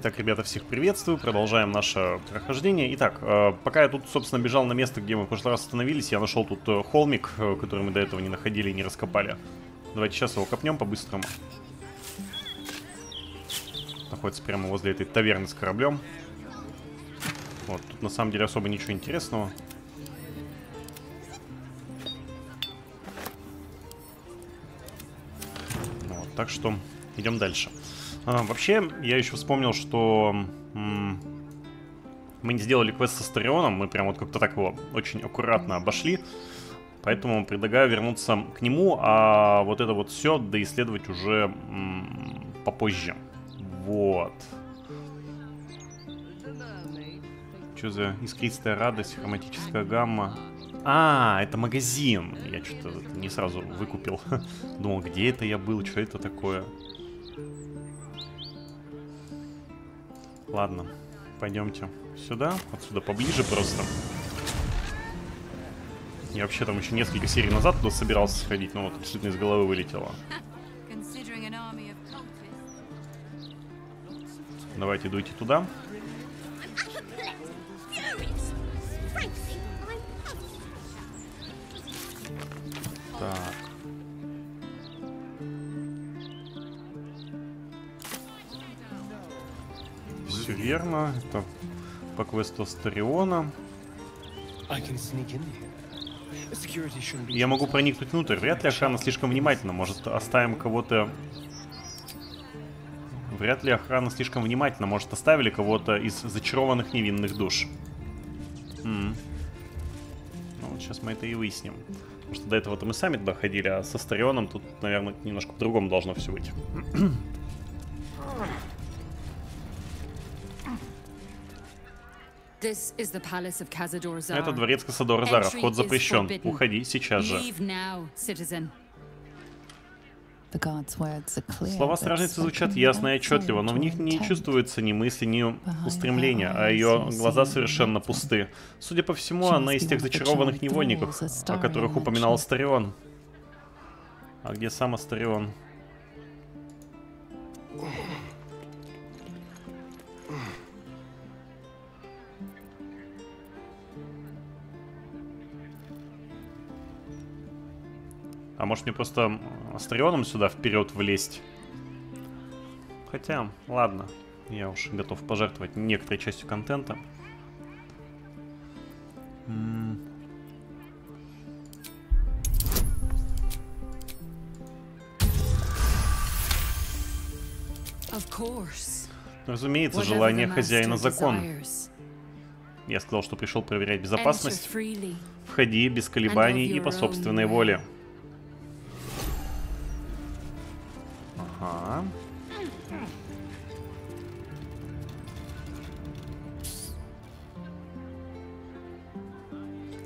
Итак, ребята, всех приветствую. Продолжаем наше прохождение. Итак, э, пока я тут, собственно, бежал на место, где мы в прошлый раз остановились, я нашел тут э, холмик, э, который мы до этого не находили и не раскопали. Давайте сейчас его копнем по-быстрому. Находится прямо возле этой таверны с кораблем. Вот, тут на самом деле особо ничего интересного. Вот, так что идем дальше. А, вообще, я еще вспомнил, что мы не сделали квест со Старионом, мы прям вот как-то так его очень аккуратно обошли. Поэтому предлагаю вернуться к нему, а вот это вот все доисследовать уже попозже. Вот. Что за искристая радость, хроматическая гамма? А, это магазин. Я что-то не сразу выкупил. Думал, где это я был, что это такое. Ладно, пойдемте сюда, отсюда поближе просто. Я вообще там еще несколько серий назад туда собирался сходить, но вот абсолютно из головы вылетело. Давайте дуйте туда. Так. Все верно. Это по квесту Стариона. Я могу проникнуть внутрь. Вряд ли охрана слишком внимательна. Может, оставим кого-то... Вряд ли охрана слишком внимательна. Может, оставили кого-то из зачарованных невинных душ. М -м. Ну, вот сейчас мы это и выясним. Потому что до этого-то мы сами туда ходили, а со Старионом тут, наверное, немножко по-другому должно все быть. Это дворец Касадора Зара. Вход запрещен. Уходи сейчас же. Слова стражницы звучат ясно и отчетливо, но в них не чувствуется ни мысли, ни устремления, а ее глаза совершенно пусты. Судя по всему, она из тех зачарованных невольников, о которых упоминал Астарион. А где сам Астарион? А может мне просто Астрионом сюда вперед влезть? Хотя, ладно. Я уж готов пожертвовать некоторой частью контента. Разумеется, желание хозяина закон. Я сказал, что пришел проверять безопасность. Входи без колебаний и по собственной воле. Ага.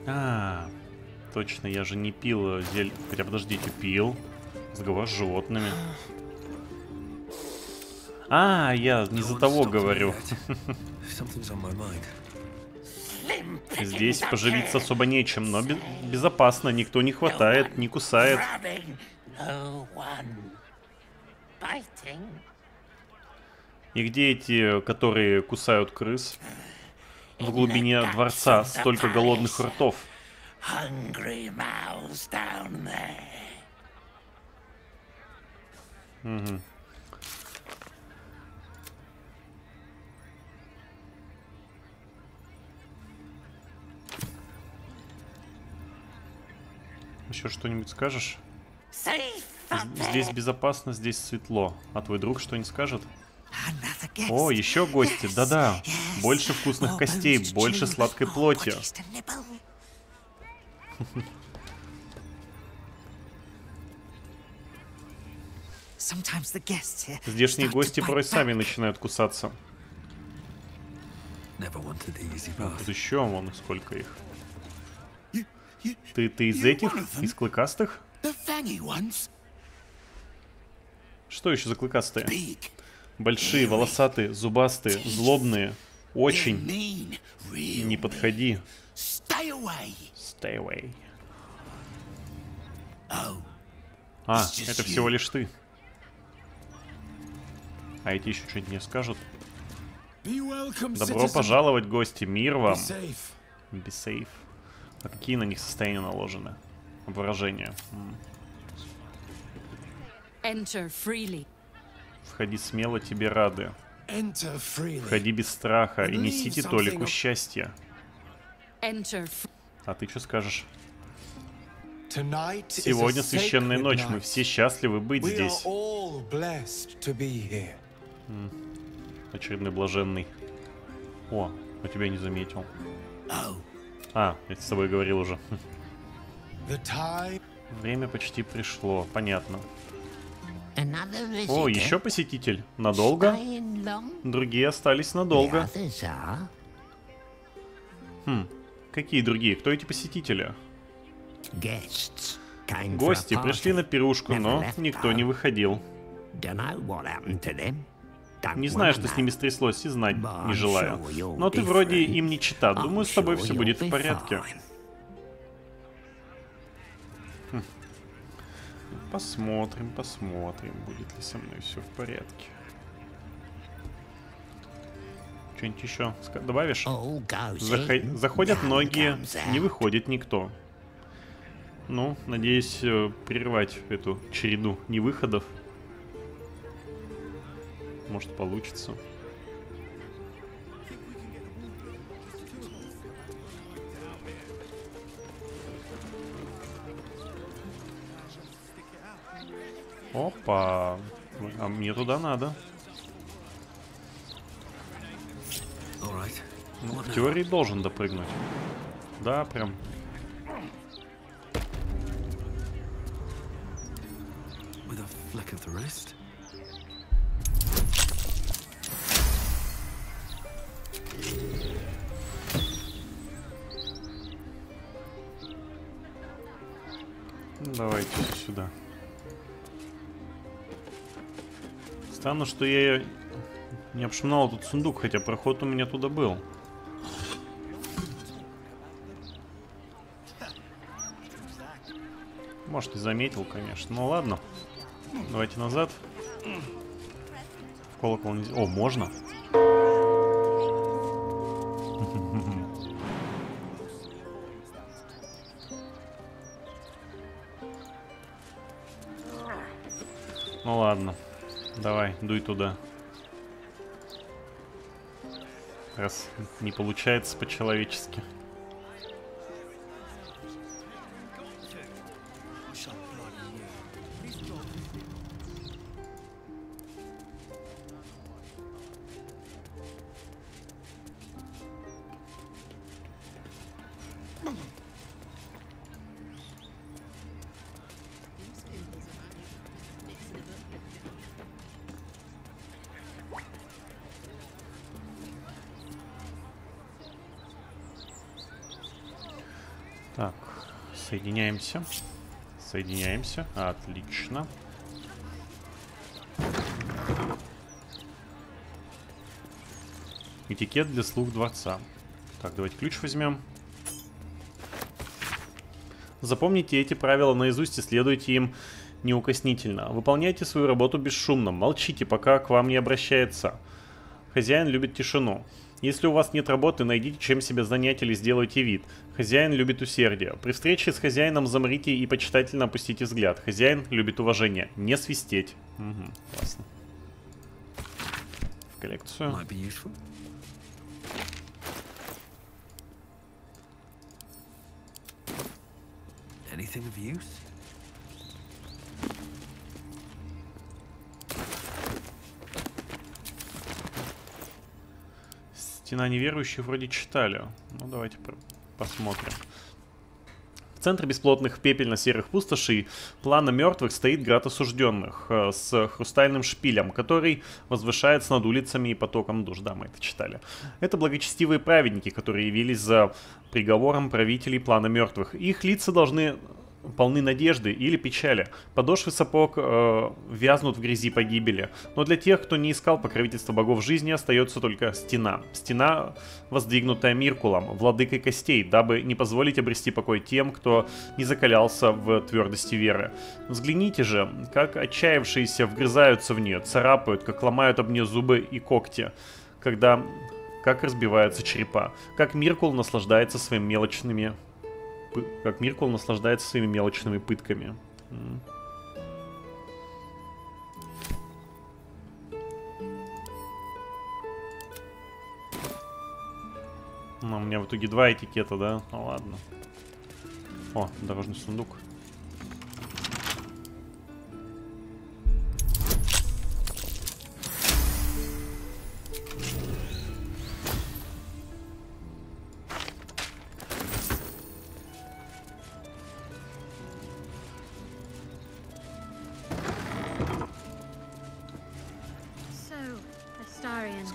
А, точно, я же не пил зель... Хотя, подождите, пил. Сговор с животными. А, я не за того говорю. Здесь поживиться особо нечем, но безопасно, никто не хватает, не кусает. И где эти, которые кусают крыс? В глубине дворца столько голодных ртов. Угу. Еще что-нибудь скажешь? Здесь безопасно, здесь светло. А твой друг что не скажет? О, еще гости, да-да. Больше вкусных костей, больше сладкой плоти. Здешние гости порой сами начинают кусаться. Тут еще вон сколько их. Ты, ты из этих? Из клыкастых? Что еще за клыкастые? Большие, волосатые, зубастые, злобные. Очень. Не подходи. Stay away. Oh, а, это всего лишь ты. А эти еще что-нибудь не скажут? Добро пожаловать, гости, мир вам. Be safe. А какие на них состояния наложены? Выражения. Enter freely. Входи смело, тебе рады. Входи без страха и несите толику счастья. Enter А ты что скажешь? Сегодня священная ночь, мы все счастливы быть здесь. Очередной блаженный. О, а тебя не заметил. А, я с тобой говорил уже. Время почти пришло, понятно. О, еще посетитель. Надолго? Другие остались надолго. Хм, какие другие? Кто эти посетители? Гости пришли на пирушку, но никто не выходил. Не знаю, что с ними стряслось, и знать не желаю. Но ты вроде им не чита. Думаю, с тобой все будет в порядке. Посмотрим, посмотрим, будет ли со мной все в порядке. Что-нибудь еще добавишь? Заход... Заходят многие, не выходит никто. Ну, надеюсь, э, прервать эту череду невыходов. Может, получится. Опа. А мне туда надо. Ну, в теории должен допрыгнуть. Да, прям. Давайте сюда. Странно, что я не обшмнал этот сундук, хотя проход у меня туда был. Может, и заметил, конечно. Ну ладно. Давайте назад. В колокол нельзя. О, можно. Ну ладно. Давай, дуй туда. Раз не получается по-человечески. Соединяемся. Соединяемся. Отлично. Этикет для слуг дворца. Так, давайте ключ возьмем. Запомните эти правила наизусть и следуйте им неукоснительно. Выполняйте свою работу бесшумно. Молчите, пока к вам не обращается. Хозяин любит тишину. Если у вас нет работы, найдите чем себя занять или сделайте вид. Хозяин любит усердие. При встрече с хозяином замрите и почитательно опустите взгляд. Хозяин любит уважение. Не свистеть. Угу, классно. В коллекцию. Anything of use? Стена неверующих вроде читали. Ну, давайте посмотрим. В центре бесплотных пепельно-серых пустошей плана мертвых стоит град осужденных э, с хрустальным шпилем, который возвышается над улицами и потоком душ. Да, мы это читали. Это благочестивые праведники, которые явились за приговором правителей плана мертвых. Их лица должны полны надежды или печали. Подошвы сапог э, вязнут в грязи погибели. Но для тех, кто не искал покровительства богов жизни, остается только стена. Стена, воздвигнутая Миркулом, владыкой костей, дабы не позволить обрести покой тем, кто не закалялся в твердости веры. Взгляните же, как отчаявшиеся вгрызаются в нее, царапают, как ломают об нее зубы и когти. когда... Как разбиваются черепа. Как Миркул наслаждается своими мелочными... Как Миркул наслаждается своими мелочными пытками. Ну, у меня в итоге два этикета, да? Ну ладно. О, дорожный сундук.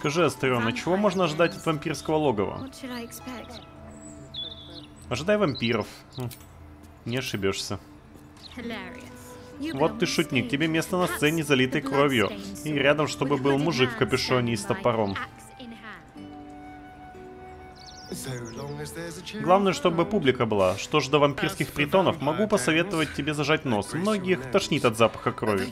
Скажи, Астерион, а чего можно ожидать от вампирского логова? Ожидай вампиров. Хм, не ошибешься. Вот ты шутник, тебе место на сцене, залитой кровью. И рядом, чтобы был мужик в капюшоне и с топором. Главное, чтобы публика была. Что ж до вампирских притонов, могу посоветовать тебе зажать нос. Многих тошнит от запаха крови.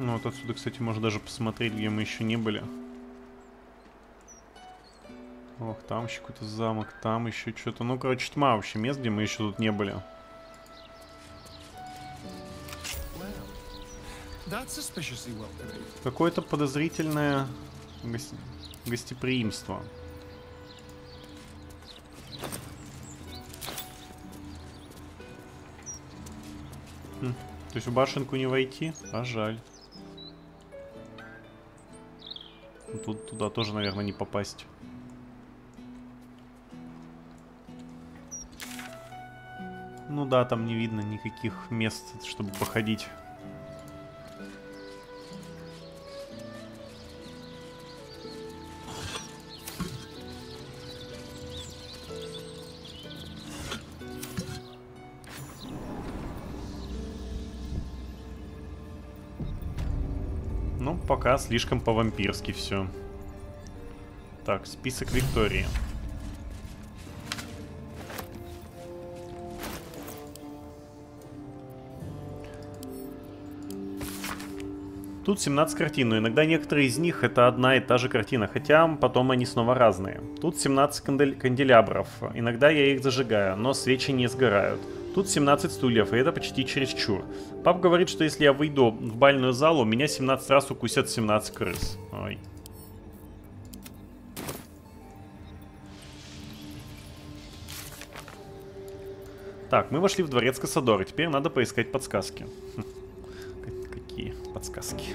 Ну вот отсюда, кстати, можно даже посмотреть, где мы еще не были. Ох, там еще какой-то замок, там еще что-то. Ну, короче, тьма вообще мест, где мы еще тут не были. Какое-то подозрительное гости... гостеприимство. Хм. То есть в башенку не войти? А жаль. Тут туда тоже, наверное, не попасть. Ну да, там не видно никаких мест, чтобы походить. Пока слишком по-вампирски все. Так, список Виктории. Тут 17 картин, но иногда некоторые из них это одна и та же картина, хотя потом они снова разные. Тут 17 кандель канделябров, иногда я их зажигаю, но свечи не сгорают. Тут 17 стульев, и это почти чересчур. Пап говорит, что если я выйду в бальную залу, меня 17 раз укусят 17 крыс. Ой. Так, мы вошли в дворец Кассадора. Теперь надо поискать подсказки. Какие подсказки?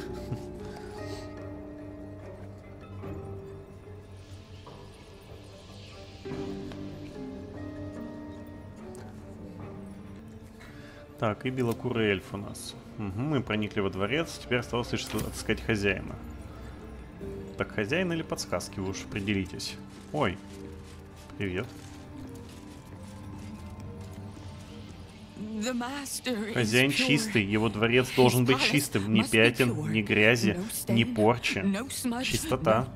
Так, и белокурый эльф у нас. Угу, мы проникли во дворец, теперь осталось лишь отыскать хозяина. Так, хозяин или подсказки, вы уж определитесь. Ой, привет. Хозяин чистый, его дворец должен быть чистым. Ни пятен, ни грязи, ни порчи. Чистота.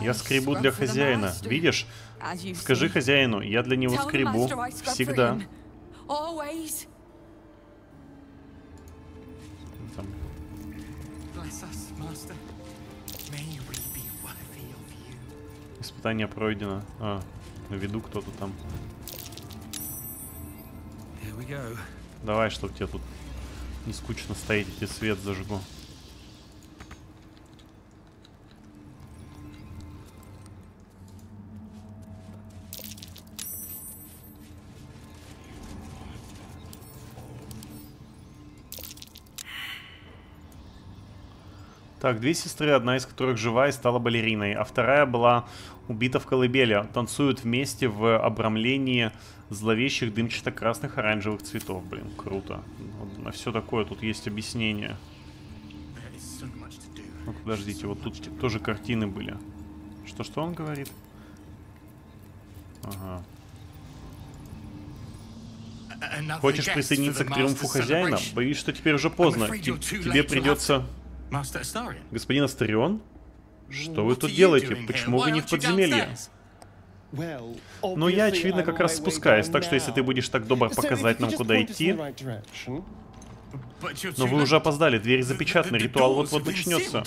Я скребу для хозяина. Видишь, Скажи хозяину, я для него скребу. Всегда. Там. Испытание пройдено. А, на виду кто-то там. Давай, чтобы тебе тут не скучно стоять, я тебе свет зажгу. Так, две сестры, одна из которых жива и стала балериной, а вторая была убита в колыбели. Танцуют вместе в обрамлении зловещих дымчато-красных оранжевых цветов. Блин, круто. Вот на все такое тут есть объяснение. Ну, подождите, вот тут тоже картины были. Что-что он говорит? Ага. Хочешь присоединиться к триумфу хозяина? Боюсь, что теперь уже поздно. Тебе придется... Господин Астарион? Что вы тут делаете? Почему вы не в подземелье? Ну, я, очевидно, как раз спускаюсь, так что если ты будешь так добр показать нам, куда идти... Но вы уже опоздали, двери запечатаны, ритуал вот-вот начнется.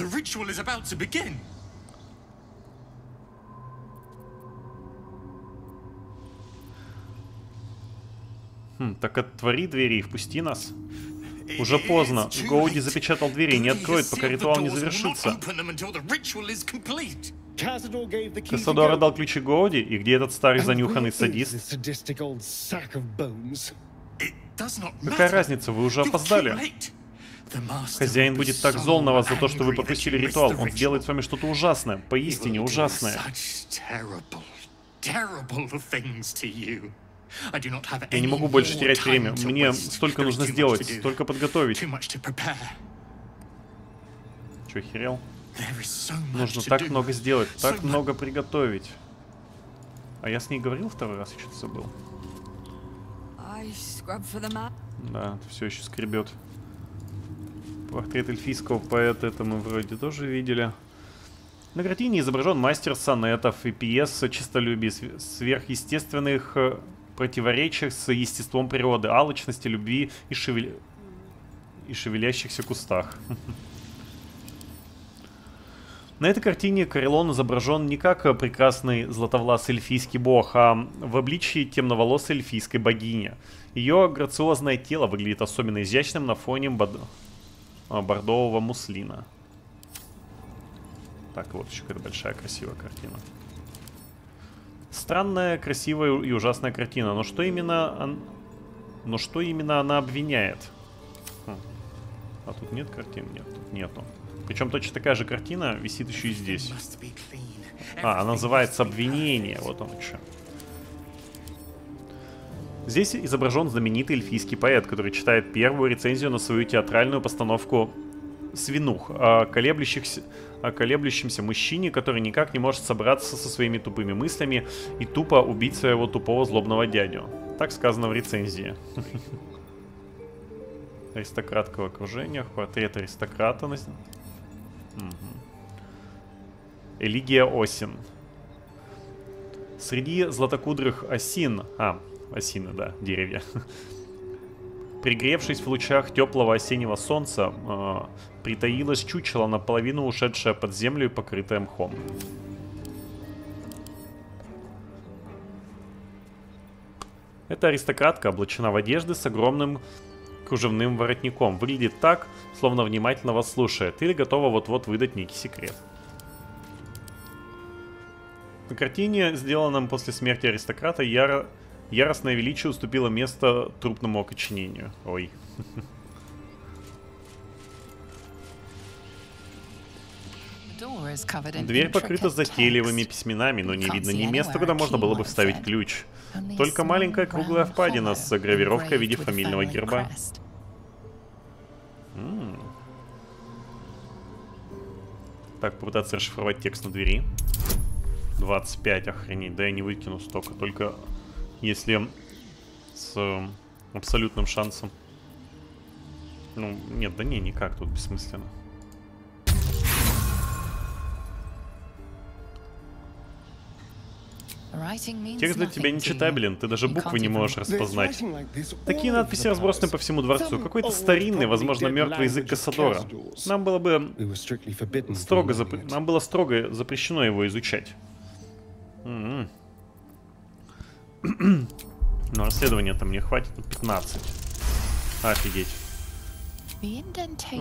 Хм, так отвори двери и впусти нас. Уже поздно. Гоуди запечатал двери и не откроет, пока ритуал не завершится. Кассадор отдал ключи Гоуди, и где этот старый занюханный садист? Какая разница, вы уже опоздали. Хозяин будет так зол на вас за то, что вы пропустили ритуал. Он сделает с вами что-то ужасное, поистине ужасное. Я не могу больше терять время. Мне столько нужно сделать, столько подготовить. Че, херел? Нужно так много сделать, так много приготовить. А я с ней говорил второй раз, я что-то забыл. Да, все еще скребет. Портрет эльфийского поэта это мы вроде тоже видели. На картине изображен мастер сонетов и пьес чистолюбия, сверхъестественных противоречиях с естеством природы, алчности, любви и, шевель... и шевелящихся кустах. На этой картине Карелон изображен не как прекрасный златовласый эльфийский бог, а в обличии темноволосой эльфийской богини. Ее грациозное тело выглядит особенно изящным на фоне бод... А, бордового муслина. Так, вот еще какая-то большая красивая картина. Странная, красивая и ужасная картина. Но что именно... Но что именно она обвиняет? Хм. А тут нет картин? Нет, тут нету. Причем точно такая же картина висит еще и здесь. А, она называется «Обвинение». Вот он еще. Здесь изображен знаменитый эльфийский поэт, который читает первую рецензию на свою театральную постановку «Свинух» колеблющихся, о колеблющемся мужчине, который никак не может собраться со своими тупыми мыслями и тупо убить своего тупого злобного дядю. Так сказано в рецензии. Аристократка в окружениях, портрет аристократа. На... Элигия Осин. Среди златокудрых осин... А, осины, да, деревья. Пригревшись в лучах теплого осеннего солнца, э, притаилась чучело, наполовину ушедшее под землю и покрытое мхом. Эта аристократка облачена в одежды с огромным кружевным воротником. Выглядит так, словно внимательно вас слушает, или готова вот-вот выдать некий секрет. На картине, сделанном после смерти аристократа, Яра Яростное величие уступило место трупному окоченению. Ой. Дверь покрыта затейливыми письменами, но не видно ни места, куда можно было бы вставить ключ. Только маленькая круглая впадина с гравировкой в виде фамильного герба. М -м. Так, попытаться расшифровать текст на двери. 25, охренеть, да я не выкину столько, только если с абсолютным шансом. Ну, нет, да не, никак, тут бессмысленно. Текст для тебя нечитабелен, ты даже буквы не можешь распознать. Такие надписи разбросаны по всему дворцу. Какой-то старинный, возможно, мертвый язык Кассадора. Нам было бы строго зап... Нам было строго запрещено его изучать. М -м. Но расследования там не хватит, 15. Офигеть.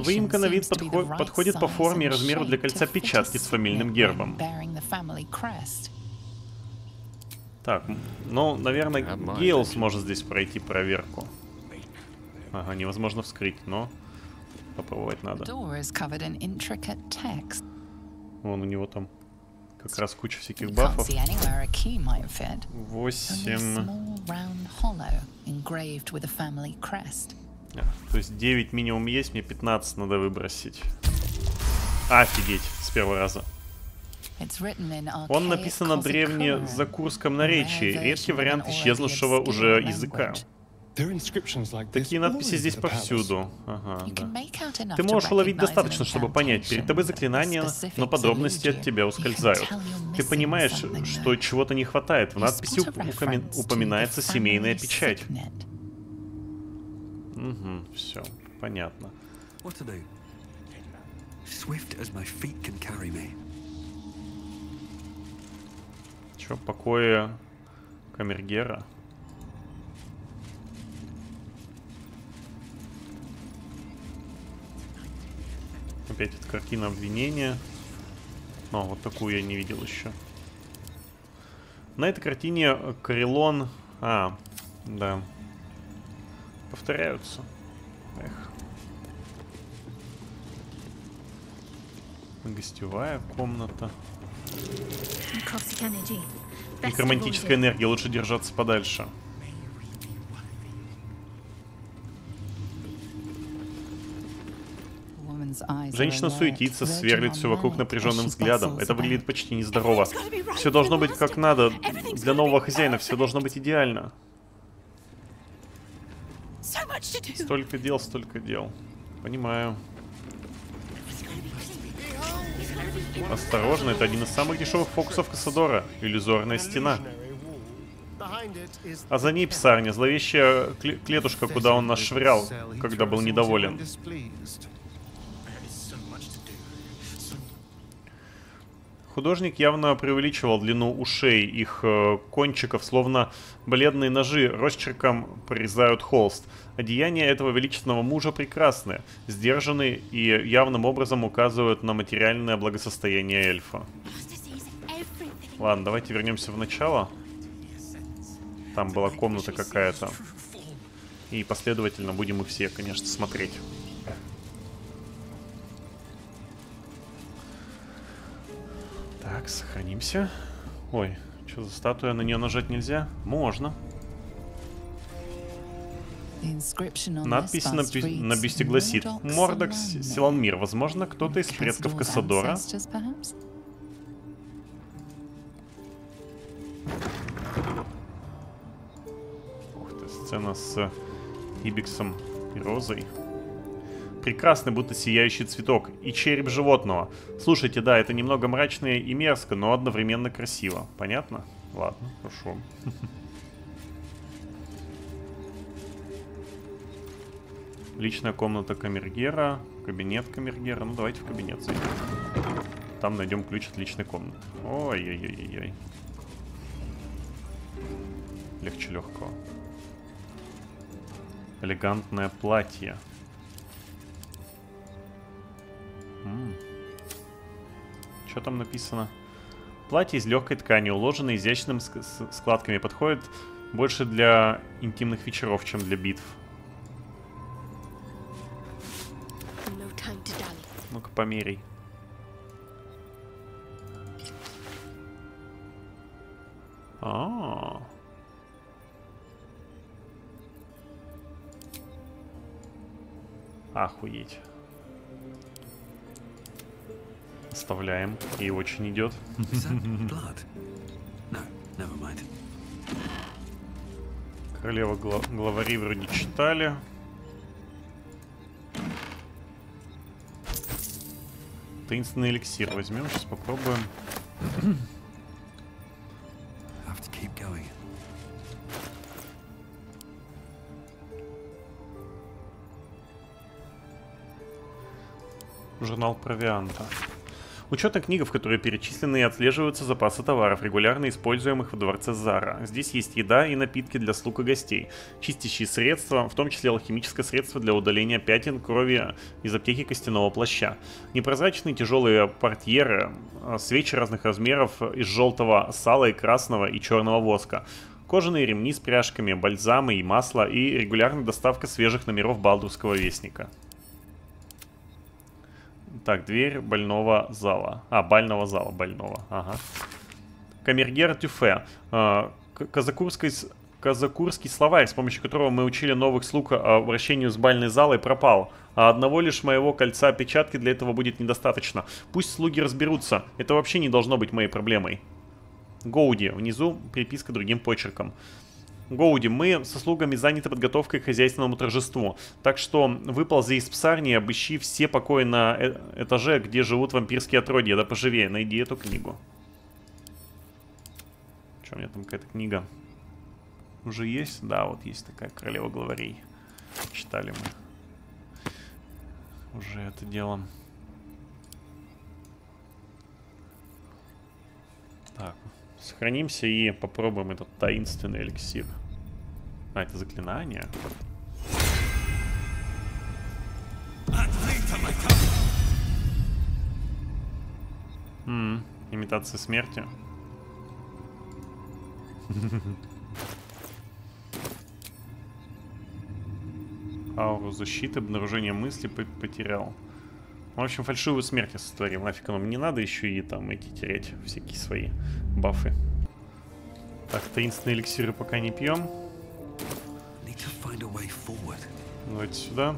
Выемка на вид подход, подходит по форме и размеру для кольца печатки с фамильным гербом. Так, ну, наверное, Гейл сможет здесь пройти проверку. Ага, невозможно вскрыть, но попробовать надо. Вон у него там как раз куча всяких бафов. Восемь. А, то есть 9 минимум есть, мне 15 надо выбросить. Офигеть, с первого раза. Он написан на древне закурском наречии, редкий вариант исчезнувшего уже языка. Такие надписи здесь повсюду. Ага, да. Ты можешь уловить достаточно, чтобы понять, перед тобой заклинания, но подробности от тебя ускользают. Ты понимаешь, что чего-то не хватает. В надписи упоминается семейная печать. Угу, все, понятно. Че, покоя Камергера? Опять эта картина обвинения. О, вот такую я не видел еще. На этой картине Карелон... А, да. Повторяются. Эх. Гостевая комната. Некромантическая энергия, лучше держаться подальше. Женщина суетится, сверлит все вокруг напряженным взглядом. Это выглядит почти нездорово. Все должно быть как надо. Для нового хозяина все должно быть идеально. Столько дел, столько дел. Понимаю. Осторожно, это один из самых дешевых фокусов Кассадора. Иллюзорная стена. А за ней псарня, зловещая клетушка, куда он нас швырял, когда был недоволен. Художник явно преувеличивал длину ушей, их э, кончиков, словно бледные ножи росчерком прорезают холст. Одеяния этого величественного мужа прекрасны, сдержаны и явным образом указывают на материальное благосостояние эльфа. Ладно, давайте вернемся в начало. Там была комната какая-то. И последовательно будем их все, конечно, смотреть. Так, сохранимся. Ой, что за статуя? На нее нажать нельзя? Можно. Надпись на, на бюсте гласит «Мордокс Силанмир». Возможно, кто-то из предков Кассадора. Ух ты, сцена с Ибиксом и Розой. Прекрасный, будто сияющий цветок. И череп животного. Слушайте, да, это немного мрачно и мерзко, но одновременно красиво. Понятно? Ладно, хорошо. Личная комната камергера, кабинет камергера. Ну, давайте в кабинет зайдем. Там найдем ключ от личной комнаты. Ой-ой-ой-ой. Легче легкого. Элегантное платье. Что там написано? Платье из легкой ткани, уложенное изящными складками, подходит больше для интимных вечеров, чем для битв. Ну-ка, померяй. А, -а, а Охуеть. Оставляем. И очень идет. Королева гла главари вроде читали. Таинственный эликсир возьмем, сейчас попробуем. Журнал провианта. Учетная книга, в которой перечислены и отслеживаются запасы товаров, регулярно используемых в дворце Зара. Здесь есть еда и напитки для слуг и гостей, чистящие средства, в том числе алхимическое средство для удаления пятен крови из аптеки костяного плаща. Непрозрачные тяжелые портьеры, а, свечи разных размеров из желтого сала и красного и черного воска, кожаные ремни с пряжками, бальзамы и масло и регулярная доставка свежих номеров Балдурского вестника. Так, дверь больного зала. А, бального зала больного. Ага. Камергер Тюфе. А, казакурский, казакурский словарь, с помощью которого мы учили новых слуг обращению с бальной залой, пропал. А одного лишь моего кольца опечатки для этого будет недостаточно. Пусть слуги разберутся. Это вообще не должно быть моей проблемой. Гоуди. Внизу приписка другим почерком. Гоуди, мы со слугами заняты подготовкой к хозяйственному торжеству. Так что выползи из псарни, обыщи все покои на э этаже, где живут вампирские отродья. Да поживее, найди эту книгу. Что у меня там какая-то книга? Уже есть? Да, вот есть такая королева главарей. Читали мы. Уже это дело. Так, сохранимся и попробуем этот таинственный эликсир. А, это заклинание. М имитация смерти. Ауру защиты, обнаружение мысли потерял. В общем, фальшивую смерть я сотворил. Нафиг оно мне не надо еще и там эти терять всякие свои бафы. Так, таинственные эликсиры пока не пьем. Давайте сюда.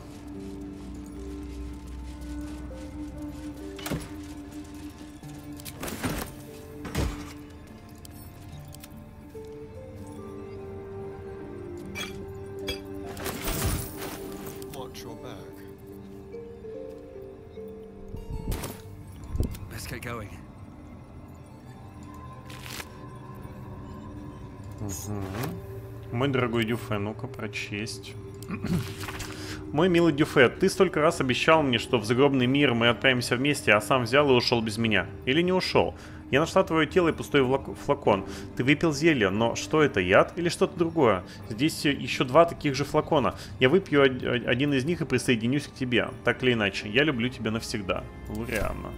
Дорогой Дюфе, ну-ка прочесть. Мой милый Дюфе, ты столько раз обещал мне, что в загробный мир мы отправимся вместе, а сам взял и ушел без меня. Или не ушел? Я нашла твое тело и пустой флакон. Ты выпил зелье, но что это, яд или что-то другое? Здесь еще два таких же флакона. Я выпью один из них и присоединюсь к тебе. Так или иначе, я люблю тебя навсегда. Лурианна.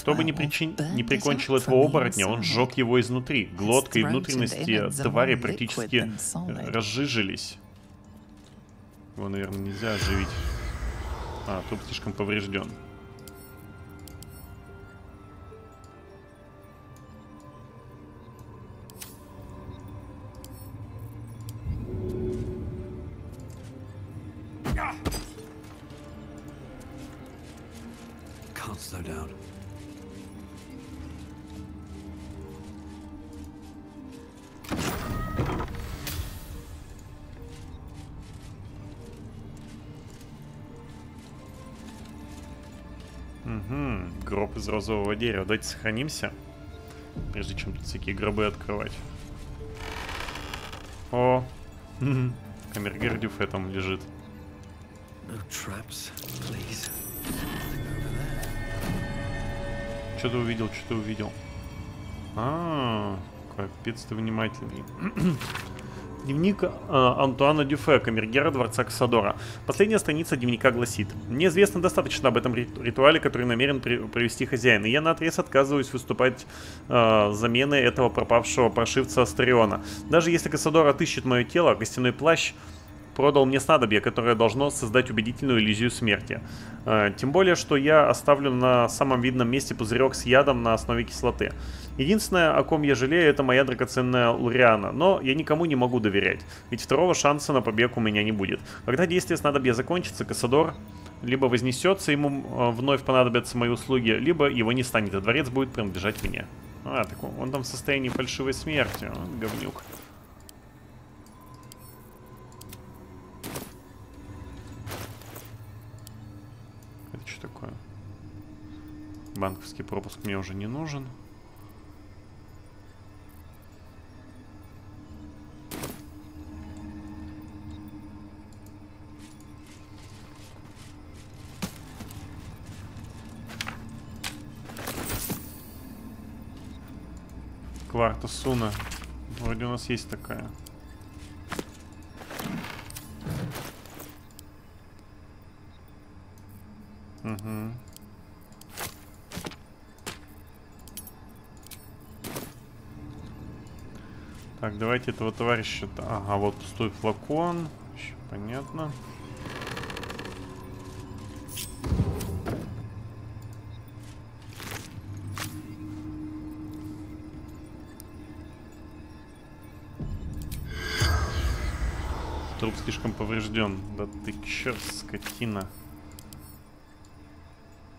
Кто бы ни, причин... не прикончил этого оборотня, он сжег его изнутри. Глотка и внутренности твари практически разжижились. Его, наверное, нельзя оживить. А, труп слишком поврежден. Slow down. Угу, гроб из розового дерева. Давайте сохранимся, прежде чем тут всякие гробы открывать. О, камергер Дюфе там лежит. No traps, please. Что ты увидел, что ты увидел? А, капец ты внимательный. Дневник э, Антуана Дюфе, камергера дворца Кассадора. Последняя страница дневника гласит. Мне известно достаточно об этом ритуале, который намерен при провести хозяин, и я на отрез отказываюсь выступать э, заменой этого пропавшего прошивца Астариона. Даже если Кассадор отыщет мое тело, костяной плащ продал мне снадобье, которое должно создать убедительную иллюзию смерти. Э, тем более, что я оставлю на самом видном месте пузырек с ядом на основе кислоты. Единственное, о ком я жалею, это моя драгоценная Луриана, но я никому не могу доверять, ведь второго шанса на побег у меня не будет. Когда действие снадобья закончится, Кассадор либо вознесется, ему э, вновь понадобятся мои услуги, либо его не станет, а дворец будет принадлежать мне. А, так он там в состоянии фальшивой смерти, говнюк. Банковский пропуск мне уже не нужен. Кварта Суна. Вроде у нас есть такая. Угу. Так, давайте этого товарища... Ага, вот пустой флакон. Еще понятно. Труп слишком поврежден. Да ты черт, скотина.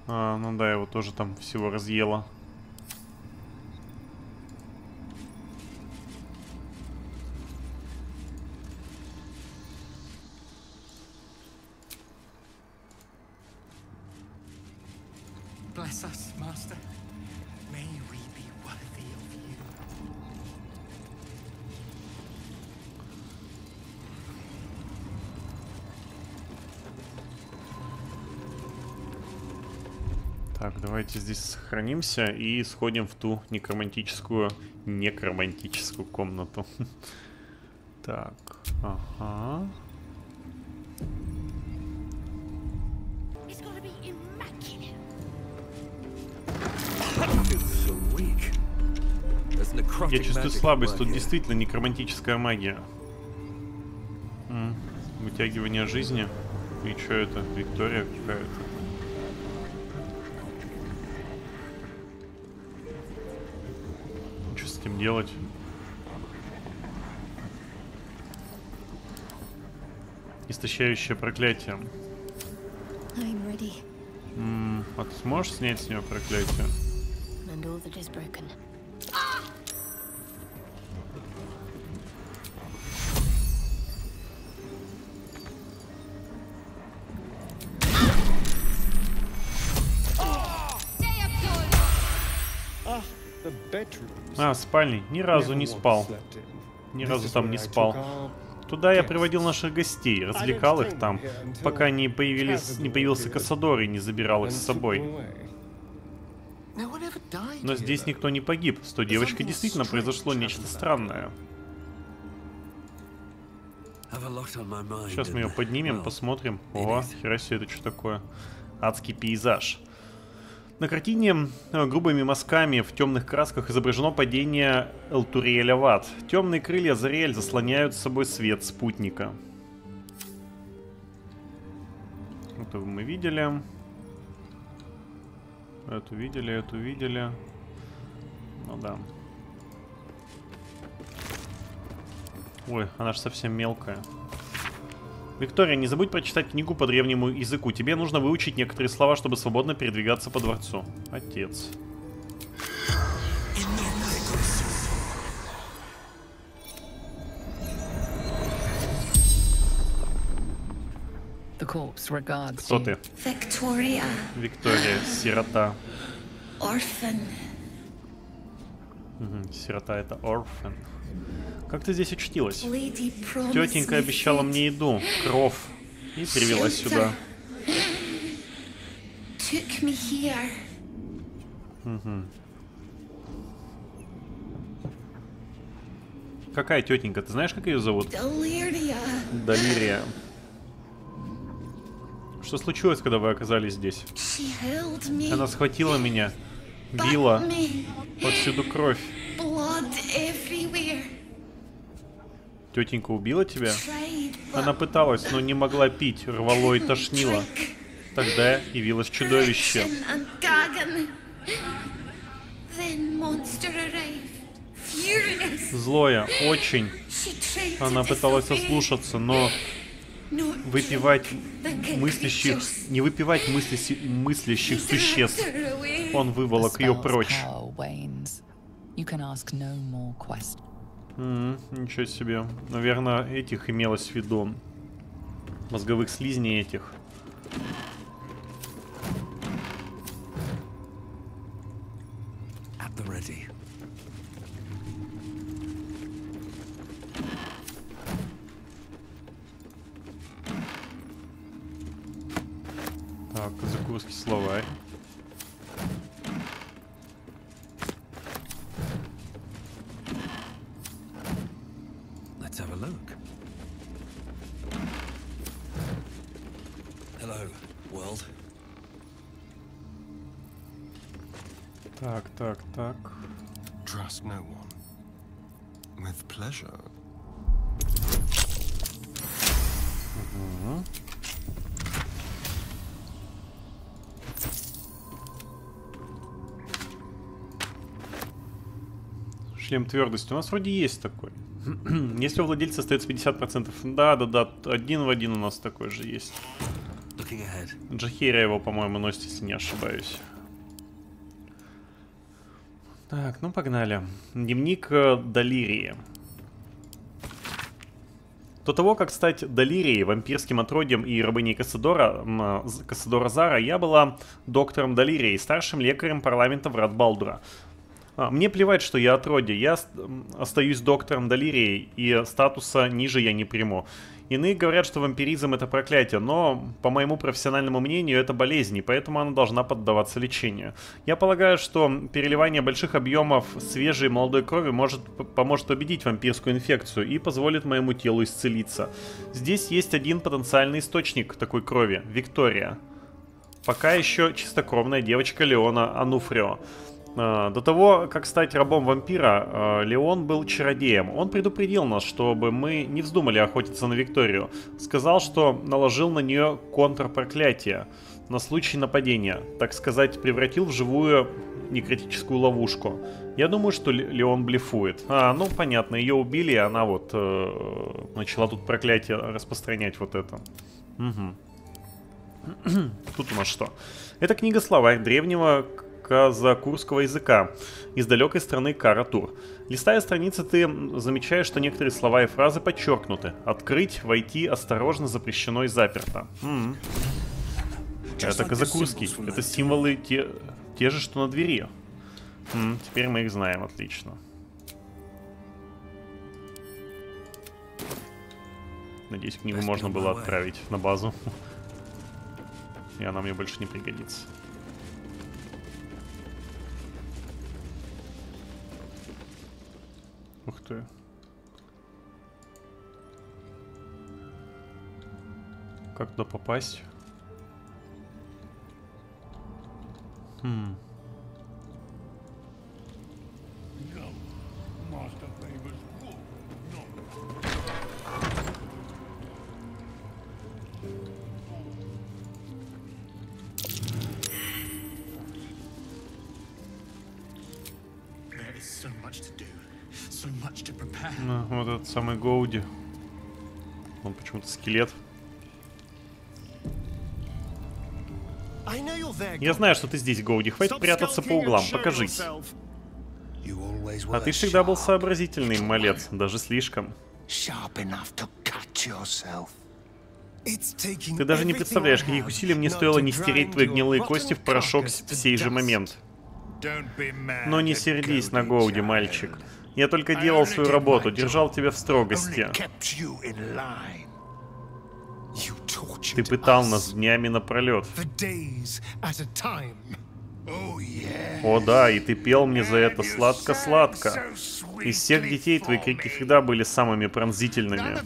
А, ну да, его тоже там всего разъело. Сохранимся и сходим в ту некромантическую, некромантическую комнату. Так, ага. Я чувствую слабость, тут действительно некромантическая магия. М, Вытягивание жизни. И что это? Виктория какая-то. Делать? Истощающее проклятие. Ready, М, А ты сможешь снять с нее проклятие? А, в спальне. Ни разу не спал. Ни разу там не спал. Туда я приводил наших гостей, развлекал их там, пока не, появились, не появился Кассадор и не забирал их с собой. Но здесь никто не погиб. С той девочкой действительно произошло нечто странное. Сейчас мы ее поднимем, посмотрим. О, хера себе, это что такое? Адский пейзаж. На картине э, грубыми мазками в темных красках изображено падение Элтуриэля в ад. Темные крылья Зариэль заслоняют с собой свет спутника. Это мы видели. Эту видели, эту видели. Ну да. Ой, она же совсем мелкая. Виктория, не забудь прочитать книгу по древнему языку. Тебе нужно выучить некоторые слова, чтобы свободно передвигаться по дворцу. Отец. Кто ты? Victoria, Виктория, сирота. orphan. Мгм, Сирота это орфан. Как ты здесь очутилась? Promised Тетенька обещала мне еду, кров. И привела сюда. Here. Какая тетенька? Ты знаешь, как ее зовут? Далирия. Что случилось, когда вы оказались здесь? Она схватила меня, била, повсюду кровь. Тетенька убила тебя? Она пыталась, но не могла пить, рвало и тошнило. Тогда явилось чудовище. Злое, очень. Она пыталась ослушаться, но выпивать мыслящих, не выпивать мыслящих, мыслящих существ. Он выволок ее прочь. power wanes. You can ask no more questions. М, ничего себе. Наверное, этих имелось в виду. Мозговых слизней этих. With pleasure. Шлем твердости. У нас вроде есть такой. Если у владельца остается 50%. Да, да, да. Один в один у нас такой же есть. Джахиря его, по-моему, носит, если не ошибаюсь. Так, ну погнали. Дневник э, Далирии. До того, как стать Далирией, вампирским отродьем и рабыней Кассадора, Кассадора Зара, я была доктором Далирией, старшим лекарем парламента Врат Балдура. А, Мне плевать, что я отродье, я остаюсь доктором Далирией, и статуса ниже я не приму. Иные говорят, что вампиризм это проклятие, но, по моему профессиональному мнению, это болезнь, и поэтому она должна поддаваться лечению. Я полагаю, что переливание больших объемов свежей молодой крови может поможет победить вампирскую инфекцию и позволит моему телу исцелиться. Здесь есть один потенциальный источник такой крови – Виктория. Пока еще чистокровная девочка Леона Ануфрио. А, До того, как стать рабом вампира, а, Леон был чародеем. Он предупредил нас, чтобы мы не вздумали охотиться на Викторию. Сказал, что наложил на нее контрпроклятие на случай нападения. Так сказать, превратил в живую некритическую ловушку. Я думаю, что Ле- Леон блефует. А, ну понятно, ее убили, и она вот э, начала тут проклятие распространять вот это. Мгм. Тут у нас что? Это книга-словарь древнего казакурского языка из далекой страны Каратур. Листая страницы, ты замечаешь, что некоторые слова и фразы подчеркнуты. Открыть, войти, осторожно, запрещено и заперто. М. Это казакурский. Это символы те, те же, что на двери. М, Теперь мы их знаем, отлично. Надеюсь, книгу можно было отправить на базу. И она мне больше не пригодится. Ух ты. Как туда попасть? Хм. Гоуди. Он почему-то скелет. Я знаю, что ты здесь, Гоуди. Хватит прятаться по углам. Покажись. А ты всегда был сообразительный, малец. Даже слишком. Ты даже не представляешь, каких усилий мне стоило не стереть твои гнилые кости в порошок в сей же момент. Но не сердись на Гоуди, мальчик. Я только делал свою работу, держал тебя в строгости. Ты пытал нас днями напролет. Oh. О да, и ты пел мне за это сладко-сладко. Из всех детей твои крики всегда были самыми пронзительными.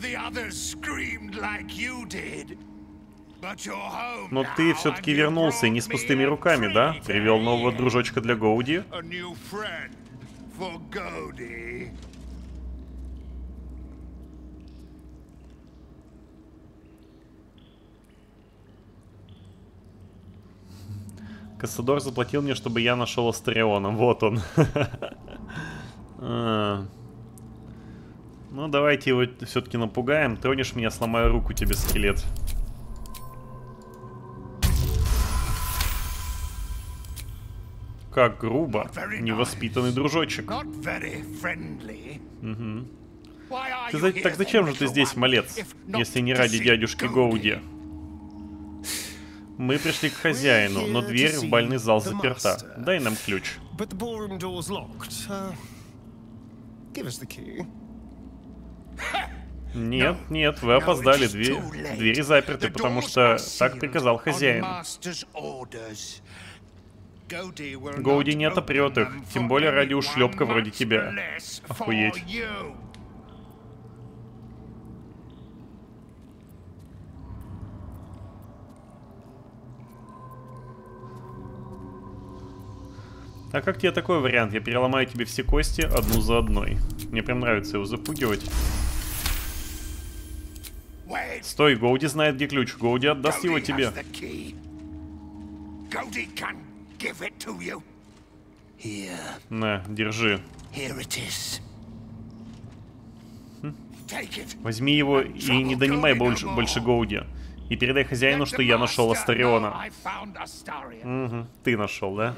Но ты все-таки вернулся и не с пустыми руками, да? Привел нового дружочка для Гоуди. For Goldie. Кассадор заплатил мне, чтобы я нашел Астериона. Вот он. А. Ну, давайте его все-таки напугаем. Тронешь меня, сломаю руку тебе, скелет. Как грубо. Невоспитанный дружочек. Ты за- так зачем же ты здесь, малец, если не ради дядюшки Гоуди? Мы пришли к хозяину, но дверь в бальный зал заперта. Дай нам ключ. Uh. Нет, нет, вы опоздали. Две- двери заперты, потому что так приказал хозяин. Гоуди не отопрет их, тем более ради ушлепка вроде тебя. Охуеть. А как тебе такой вариант? Я переломаю тебе все кости одну за одной. Мне прям нравится его запугивать. Стой, Гоуди знает, где ключ. Гоуди отдаст его тебе. Goldie can give it to you. Here, На, держи. here it is. It. Возьми его и не донимай больше, больше Гоуди. И передай хозяину, что я нашел Астариона. Мгм, Ты нашел, да?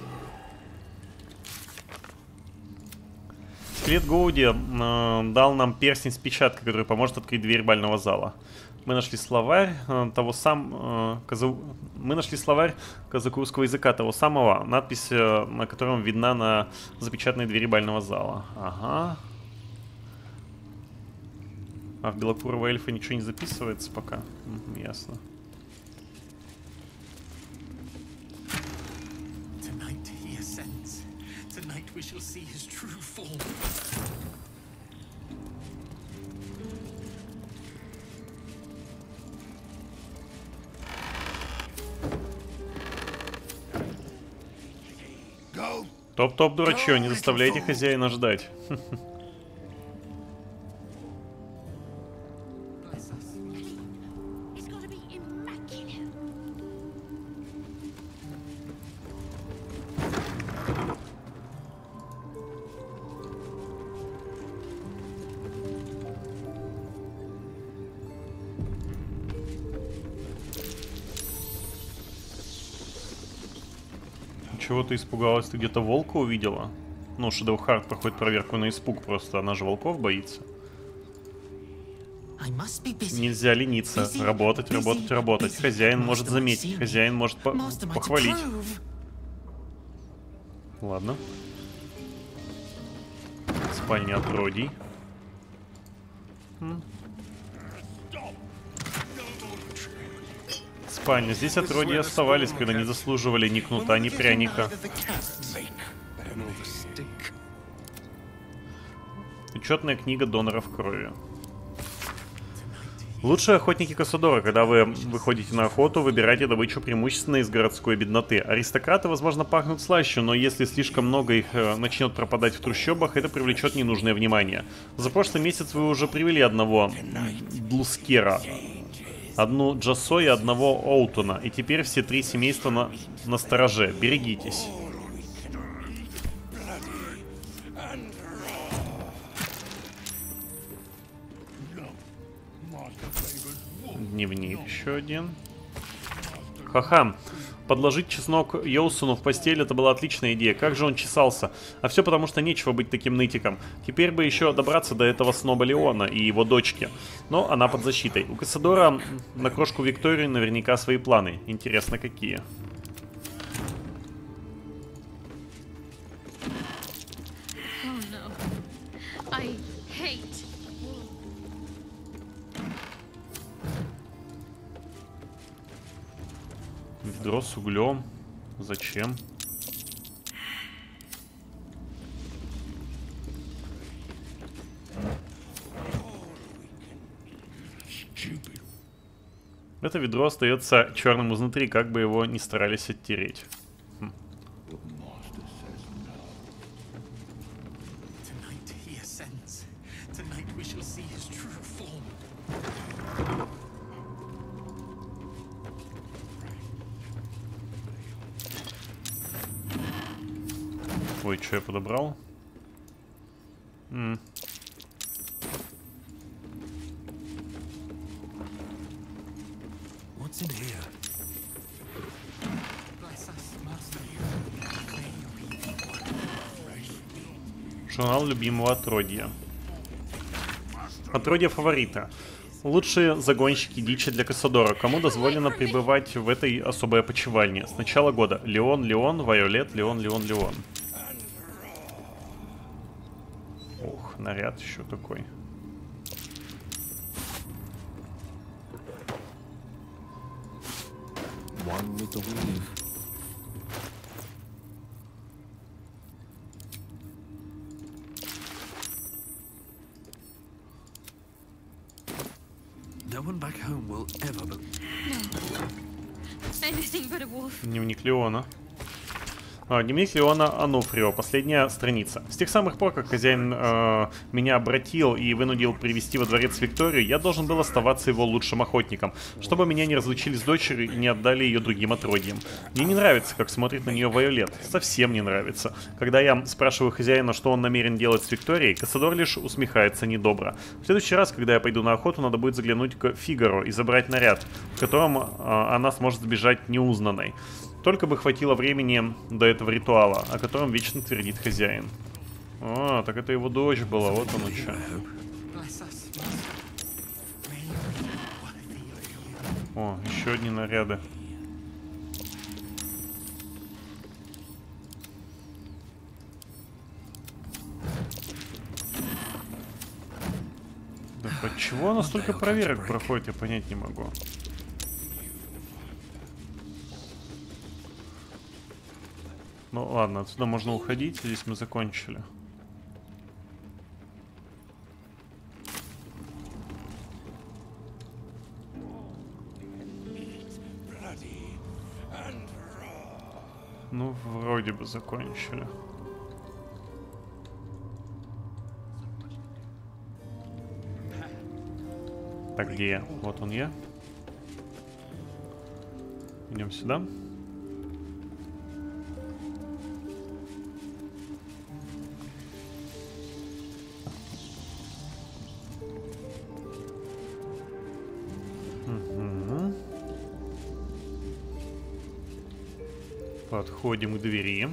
Скелет Гоуди э, дал нам перстень с печаткой, который поможет открыть дверь бального зала. Мы нашли словарь э, того сам... Э, казу... Мы нашли словарь казакурского языка того самого, надпись э, на котором видна на запечатанной двери бального зала. Ага. А в белокурого эльфа ничего не записывается пока? Ясно. Топ-топ, дурачье, не заставляйте хозяина ждать. ты испугалась? Ты где-то волка увидела? Ну, Shadow Heart проходит проверку на испуг просто, она же волков боится. Must be busy. Нельзя лениться, работать, работать, работать. Хозяин может заметить, хозяин может по- похвалить. Ладно. Спальня отродий. Спальня. Здесь отродья оставались, когда не заслуживали ни кнута, ни пряника. Учетная книга доноров крови. Лучшие охотники Касадора, когда вы выходите на охоту, выбирайте добычу преимущественно из городской бедноты. Аристократы, возможно, пахнут слаще, но если слишком много их э, начнет пропадать в трущобах, это привлечет ненужное внимание. За прошлый месяц вы уже привели одного Блускера, одну Джасо и одного Оутона, и теперь все три семейства на, на стороже. Берегитесь. Дневник еще один. Ха-ха. Подложить чеснок Йоусону в постель это была отличная идея. Как же он чесался. А все потому, что нечего быть таким нытиком. Теперь бы еще добраться до этого сноба Леона и его дочки. Но она под защитой. У Кассадора на крошку Виктории наверняка свои планы. Интересно, какие. Oh no. I Ведро с углем. Зачем? Это ведро остается черным изнутри, как бы его ни старались оттереть. Ой, что я подобрал? М. Master. Журнал любимого отродья. Отродье фаворита. Лучшие загонщики дичи для Кассадора. Кому дозволено пребывать в этой особой опочивальне? С начала года. Леон, Леон, Вайолет, Леон, Леон, Леон. Ух, наряд еще такой. One with the weave. No one back home will ever be. Anything but a wolf. Дневник Леона. А, дневник Леона Ануфрио. Последняя страница. С тех самых пор, как хозяин э, меня обратил и вынудил привести во дворец Викторию, я должен был оставаться его лучшим охотником, чтобы меня не разлучили с дочерью и не отдали ее другим отродьям. Мне не нравится, как смотрит на нее Вайолет. Совсем не нравится. Когда я спрашиваю хозяина, что он намерен делать с Викторией, Кассадор лишь усмехается недобро. В следующий раз, когда я пойду на охоту, надо будет заглянуть к Фигаро и забрать наряд, в котором э, она сможет сбежать неузнанной. Только бы хватило времени до этого ритуала, о котором вечно твердит хозяин. А, так это его дочь была, вот of your О, еще одни наряды. Да почему она столько проверок проходит, я понять не могу. Ну ладно, отсюда можно уходить, здесь мы закончили. Ну, вроде бы закончили. Так, где я? Вот он я. Идем сюда. Подходим к двери.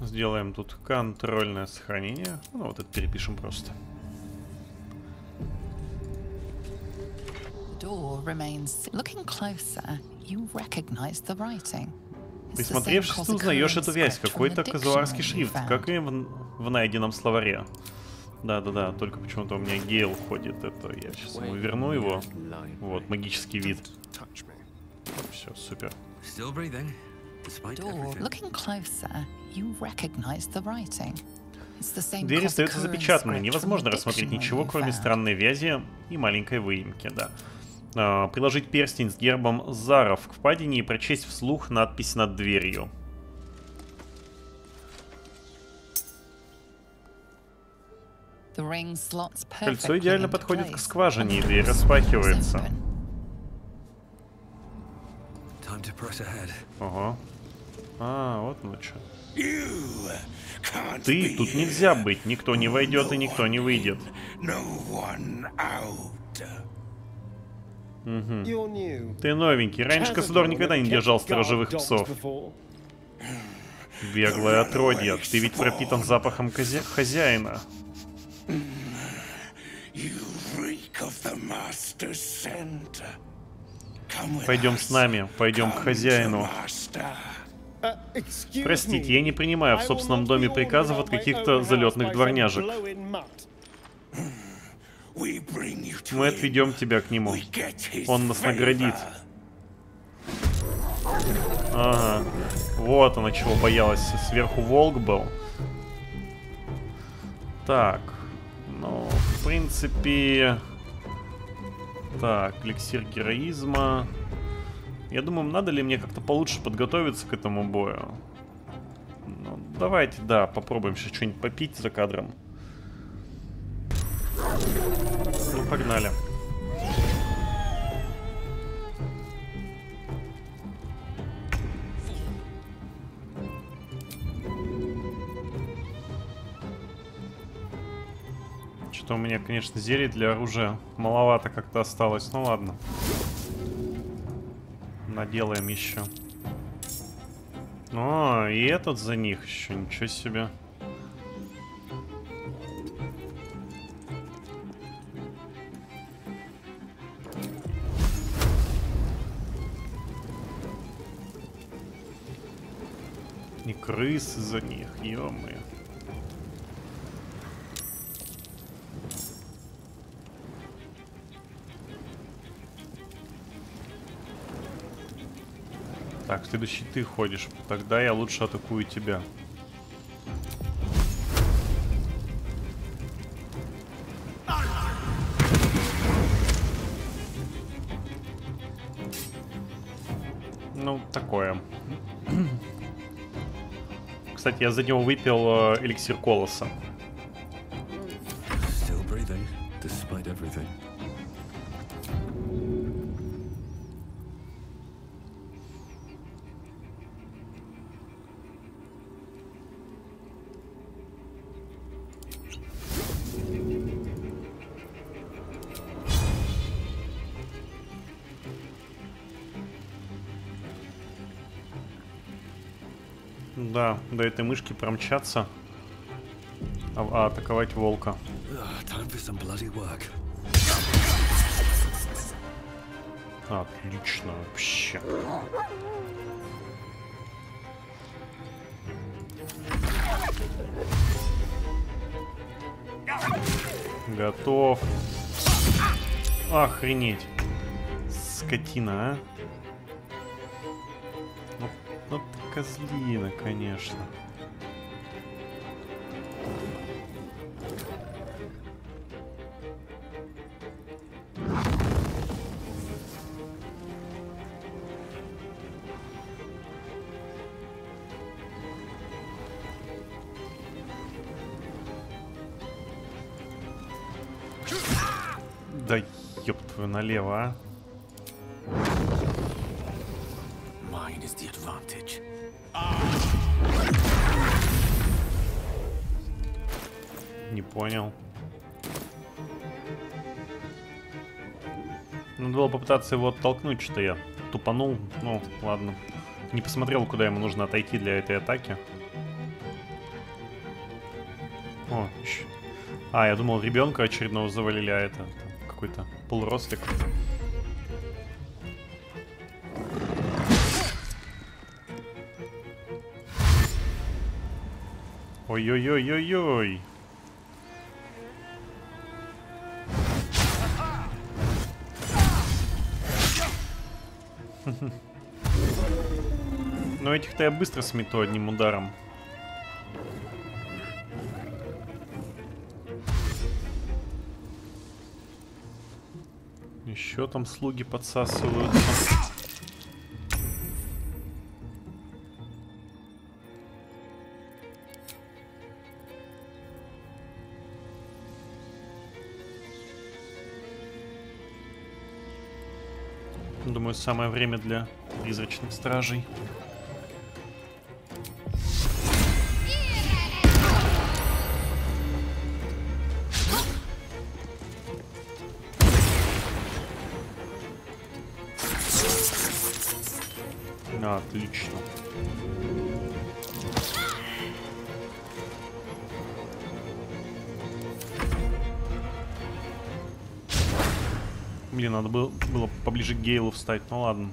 Сделаем тут контрольное сохранение. Ну, вот это перепишем просто. Присмотревшись, ты узнаешь эту вязь, какой-то казуарский шрифт, как и в, в найденном словаре. Да-да-да, только почему-то у меня Гейл ходит, это я сейчас ему верну его. Вот, магический вид. Все, супер. Still breathing, Door. Looking closer, you recognize the writing. It's the same Дверь остается запечатанной, невозможно рассмотреть ничего, кроме странной вязи и маленькой выемки, да. А, приложить перстень с гербом Заров к впадине и прочесть вслух надпись над дверью. Кольцо идеально подходит к скважине, и дверь распахивается. Ого. А, вот ну что. Ты, тут нельзя быть, никто не войдет и никто не выйдет. New. Ты новенький, раньше Кассадор никогда не держал сторожевых псов. Беглое отродье, ты ведь пропитан запахом козе- хозяина. Пойдем с нами, пойдем к хозяину. Простите, я не принимаю в собственном доме приказов от каких-то залетных дворняжек. Мы отведем тебя к нему. Он нас наградит. Ага. Вот она чего боялась. Сверху волк был. Так. Ну, в принципе... Так, эликсир героизма. Я думаю, надо ли мне как-то получше подготовиться к этому бою. Ну, давайте, да, попробуем сейчас что-нибудь попить за кадром. Ну, погнали. Что-то у меня, конечно, зелий для оружия маловато как-то осталось. Ну ладно. Наделаем еще. О, и этот за них еще, ничего себе. И крысы за них, ё Так, следующий ты ходишь. Тогда я лучше атакую тебя. Ну, такое. Кстати, я за него выпил э, эликсир колоса. Still breathing, despite everything. Да, до этой мышки промчаться. А, а атаковать волка. Отлично вообще. Готов. Охренеть. Скотина, а. Козлина, конечно. Да ёб твою налево, а. Mine is the advantage. Не понял. Надо было попытаться его оттолкнуть, что я тупанул. Ну, ладно. Не посмотрел, куда ему нужно отойти для этой атаки. О, еще. А, я думал, ребенка очередного завалили, а это какой-то полурослик. Ой-ой-ой-ой-ой. Но этих-то я быстро смету одним ударом. Еще там слуги подсасываются. Самое время для призрачных стражей. Поближе к Гейлу встать, ну ладно.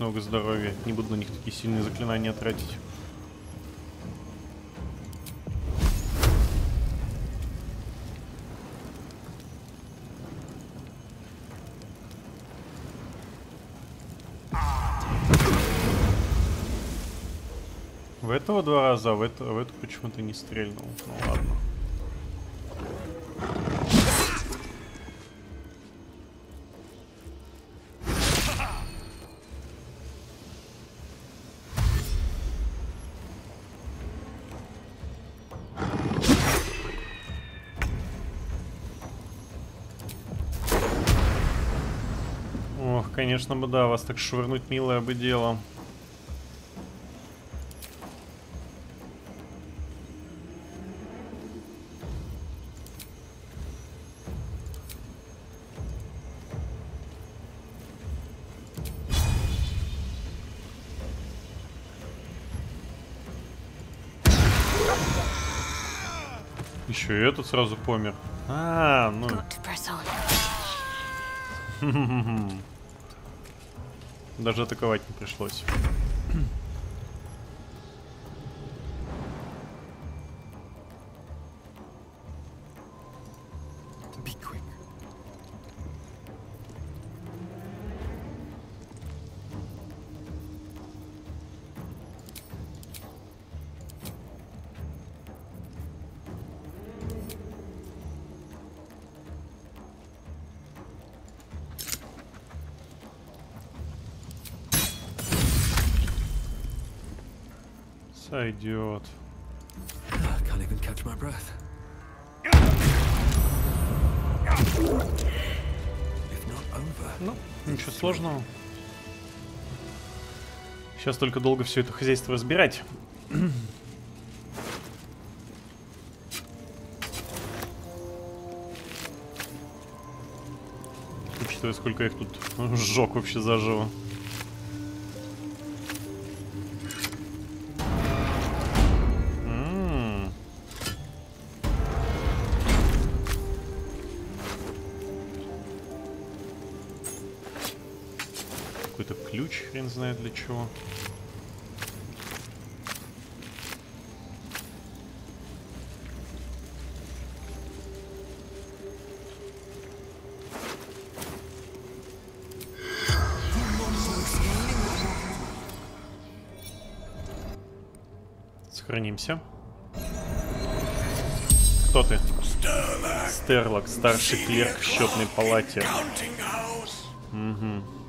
Много здоровья. Не буду на них такие сильные заклинания тратить. В этого два раза, а в, это, в эту почему-то не стрельнул. Ну ладно. Конечно бы да, вас так швырнуть милое бы дело. Еще и этот сразу помер. А, ну... Даже атаковать не пришлось. Over. Ну, ничего сложного. Сейчас только долго все это хозяйство разбирать. Учитывая, сколько их тут сжег вообще заживо. Хрен знает для чего. Сохранимся. Кто ты? Стерлок, старший клерк в счетной палате. И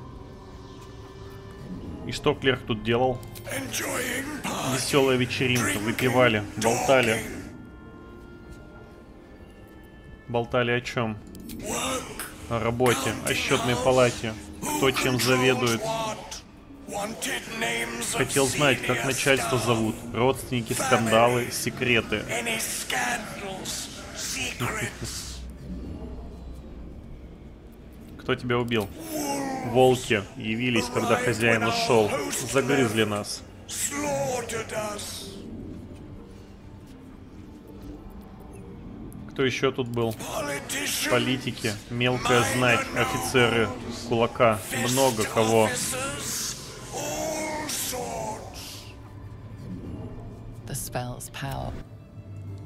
что клерк тут делал? Веселая вечеринка, выпивали, болтали. Болтали о чем? О работе, о счетной палате. Кто чем заведует. Хотел знать, как начальство зовут. Родственники, скандалы, секреты. Кто тебя убил? Волки явились, когда хозяин ушел. Загрызли нас. Кто еще тут был? Политики, мелкая знать, офицеры, кулака, много кого.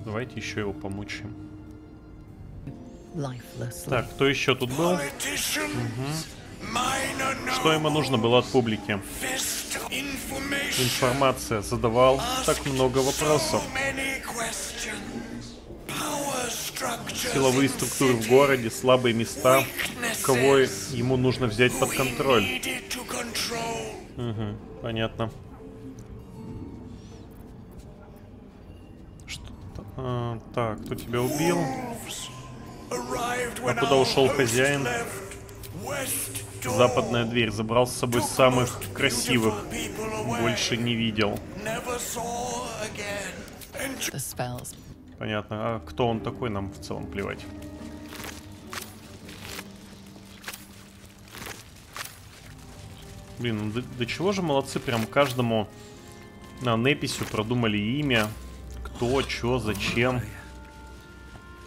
Давайте еще его. Lifeless. Так, кто еще тут был? Minor Что ему нужно было от публики? Информация. Задавал так много вопросов. Силовые структуры в городе, слабые места. Кого ему нужно взять под контроль? Угу, понятно. Что а, так, кто тебя убил? А куда ушел хозяин? Западная дверь. Забрал с собой самых красивых. Больше не видел. Понятно. А кто он такой, нам в целом плевать. Блин, ну до, до чего же молодцы, прям каждому на неписью продумали имя, кто, чё, зачем.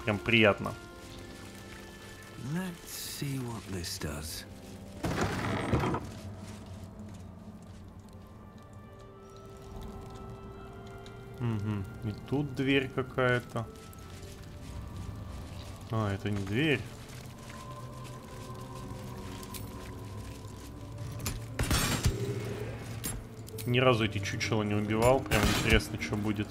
Прям приятно. Let's see what this does. Угу. И тут дверь какая-то. А, это не дверь. Ни разу эти чучела не убивал. Прям интересно, что будет.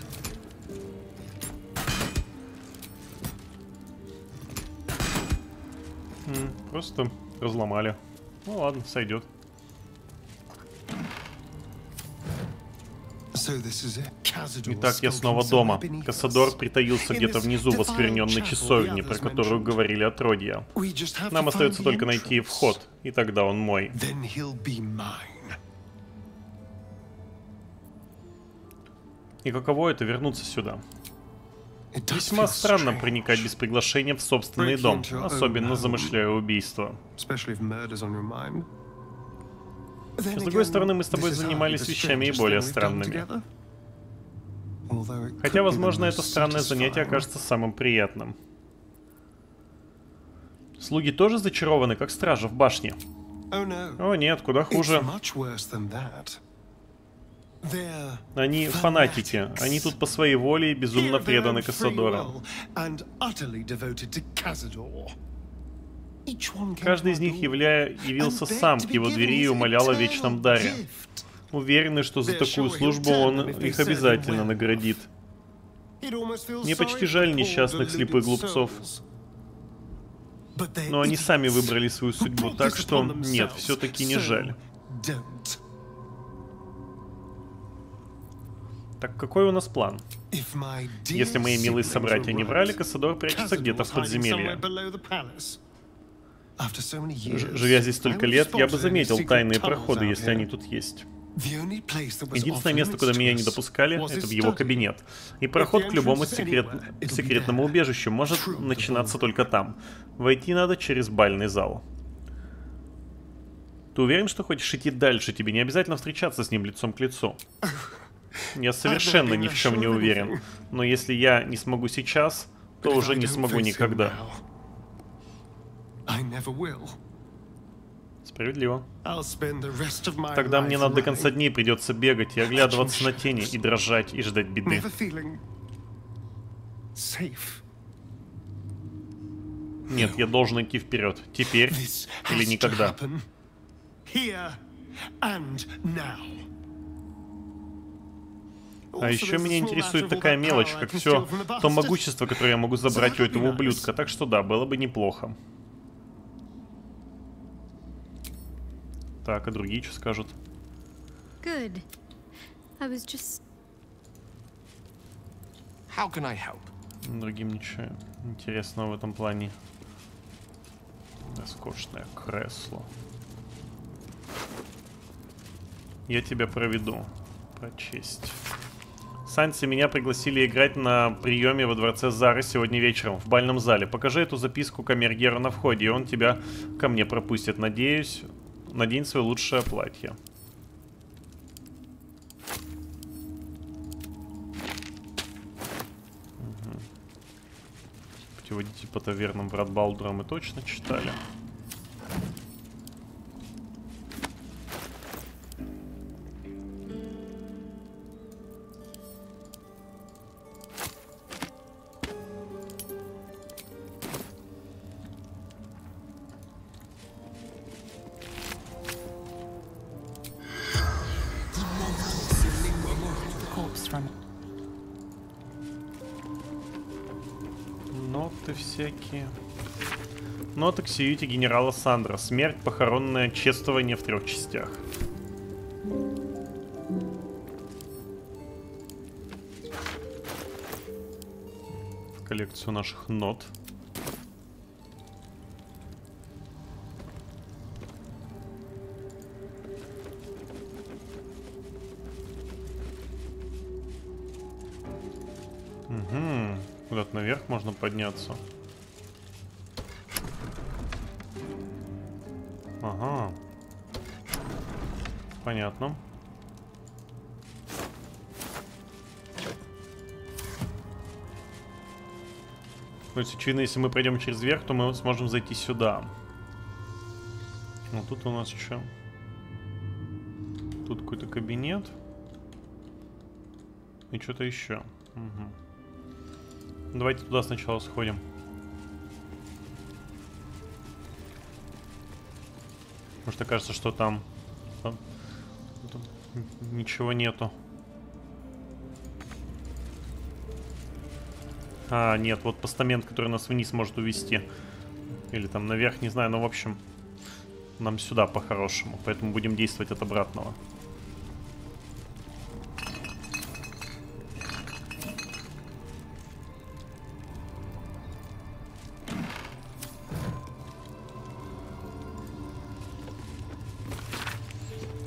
М, Просто разломали. Ну ладно, сойдет. Итак, я снова дома. Кассадор притаился где-то внизу в оскверненной часовне, про которую говорили отродья. Нам остается только найти вход, и тогда он мой. И каково это вернуться сюда? Весьма странно проникать без приглашения в собственный дом, особенно замышляя убийство. С другой стороны, мы с тобой занимались вещами и более странными. Хотя, возможно, это странное занятие окажется самым приятным. Слуги тоже зачарованы, как стража в башне. О нет, куда хуже. Они фанатики. Они тут по своей воле и безумно преданы Кассадору. Каждый из них явля... явился сам к его двери и умолял о вечном даре. Уверены, что за такую службу он их обязательно наградит. Мне почти жаль несчастных слепых глупцов. Но они сами выбрали свою судьбу, так что нет, все-таки не жаль. Так какой у нас план? Если мои милые собратья не врали, Кассадор прячется где-то в подземелье. Живя здесь столько лет, я бы заметил тайные проходы, если они тут есть. Единственное место, куда меня не допускали, это в его кабинет. И проход к любому секрет... секретному убежищу может начинаться только там. Войти надо через бальный зал. Ты уверен, что хочешь идти дальше? Тебе не обязательно встречаться с ним лицом к лицу. Я совершенно ни в чем не уверен. Но если я не смогу сейчас, то уже не смогу никогда. Справедливо. Тогда мне надо до конца дней придется бегать и оглядываться на тени, и дрожать, и ждать беды. Нет, я должен идти вперед. Теперь или никогда. А еще меня интересует такая мелочь, как все то могущество, которое я могу забрать у этого ублюдка. Так что да, было бы неплохо. Так, а другие что скажут? Good. I was just... How can I help? Другим ничего интересного в этом плане. Роскошное кресло. Я тебя проведу. Прочесть. Санси, меня пригласили играть на приеме во дворце Зары сегодня вечером в бальном зале. Покажи эту записку камергеру на входе, и он тебя ко мне пропустит. Надеюсь, надень свое лучшее платье. Угу. Путеводитель по тавернам Брат Балдура мы точно читали. Всякие. Ноты к сиюте генерала Сандра. Смерть, похоронное чествование в трех частях. В коллекцию наших нот. Угу. Куда-то наверх можно подняться. Ага. Понятно. То есть, очевидно, если мы пройдем через верх, то мы сможем зайти сюда. Вот тут у нас что? Тут какой-то кабинет. И что-то еще. Угу. Давайте туда сначала сходим. Потому что кажется, что там, там, ничего нету. А, нет, вот постамент, который нас вниз может увести. Или там наверх, не знаю, но в общем, нам сюда по-хорошему. Поэтому будем действовать от обратного.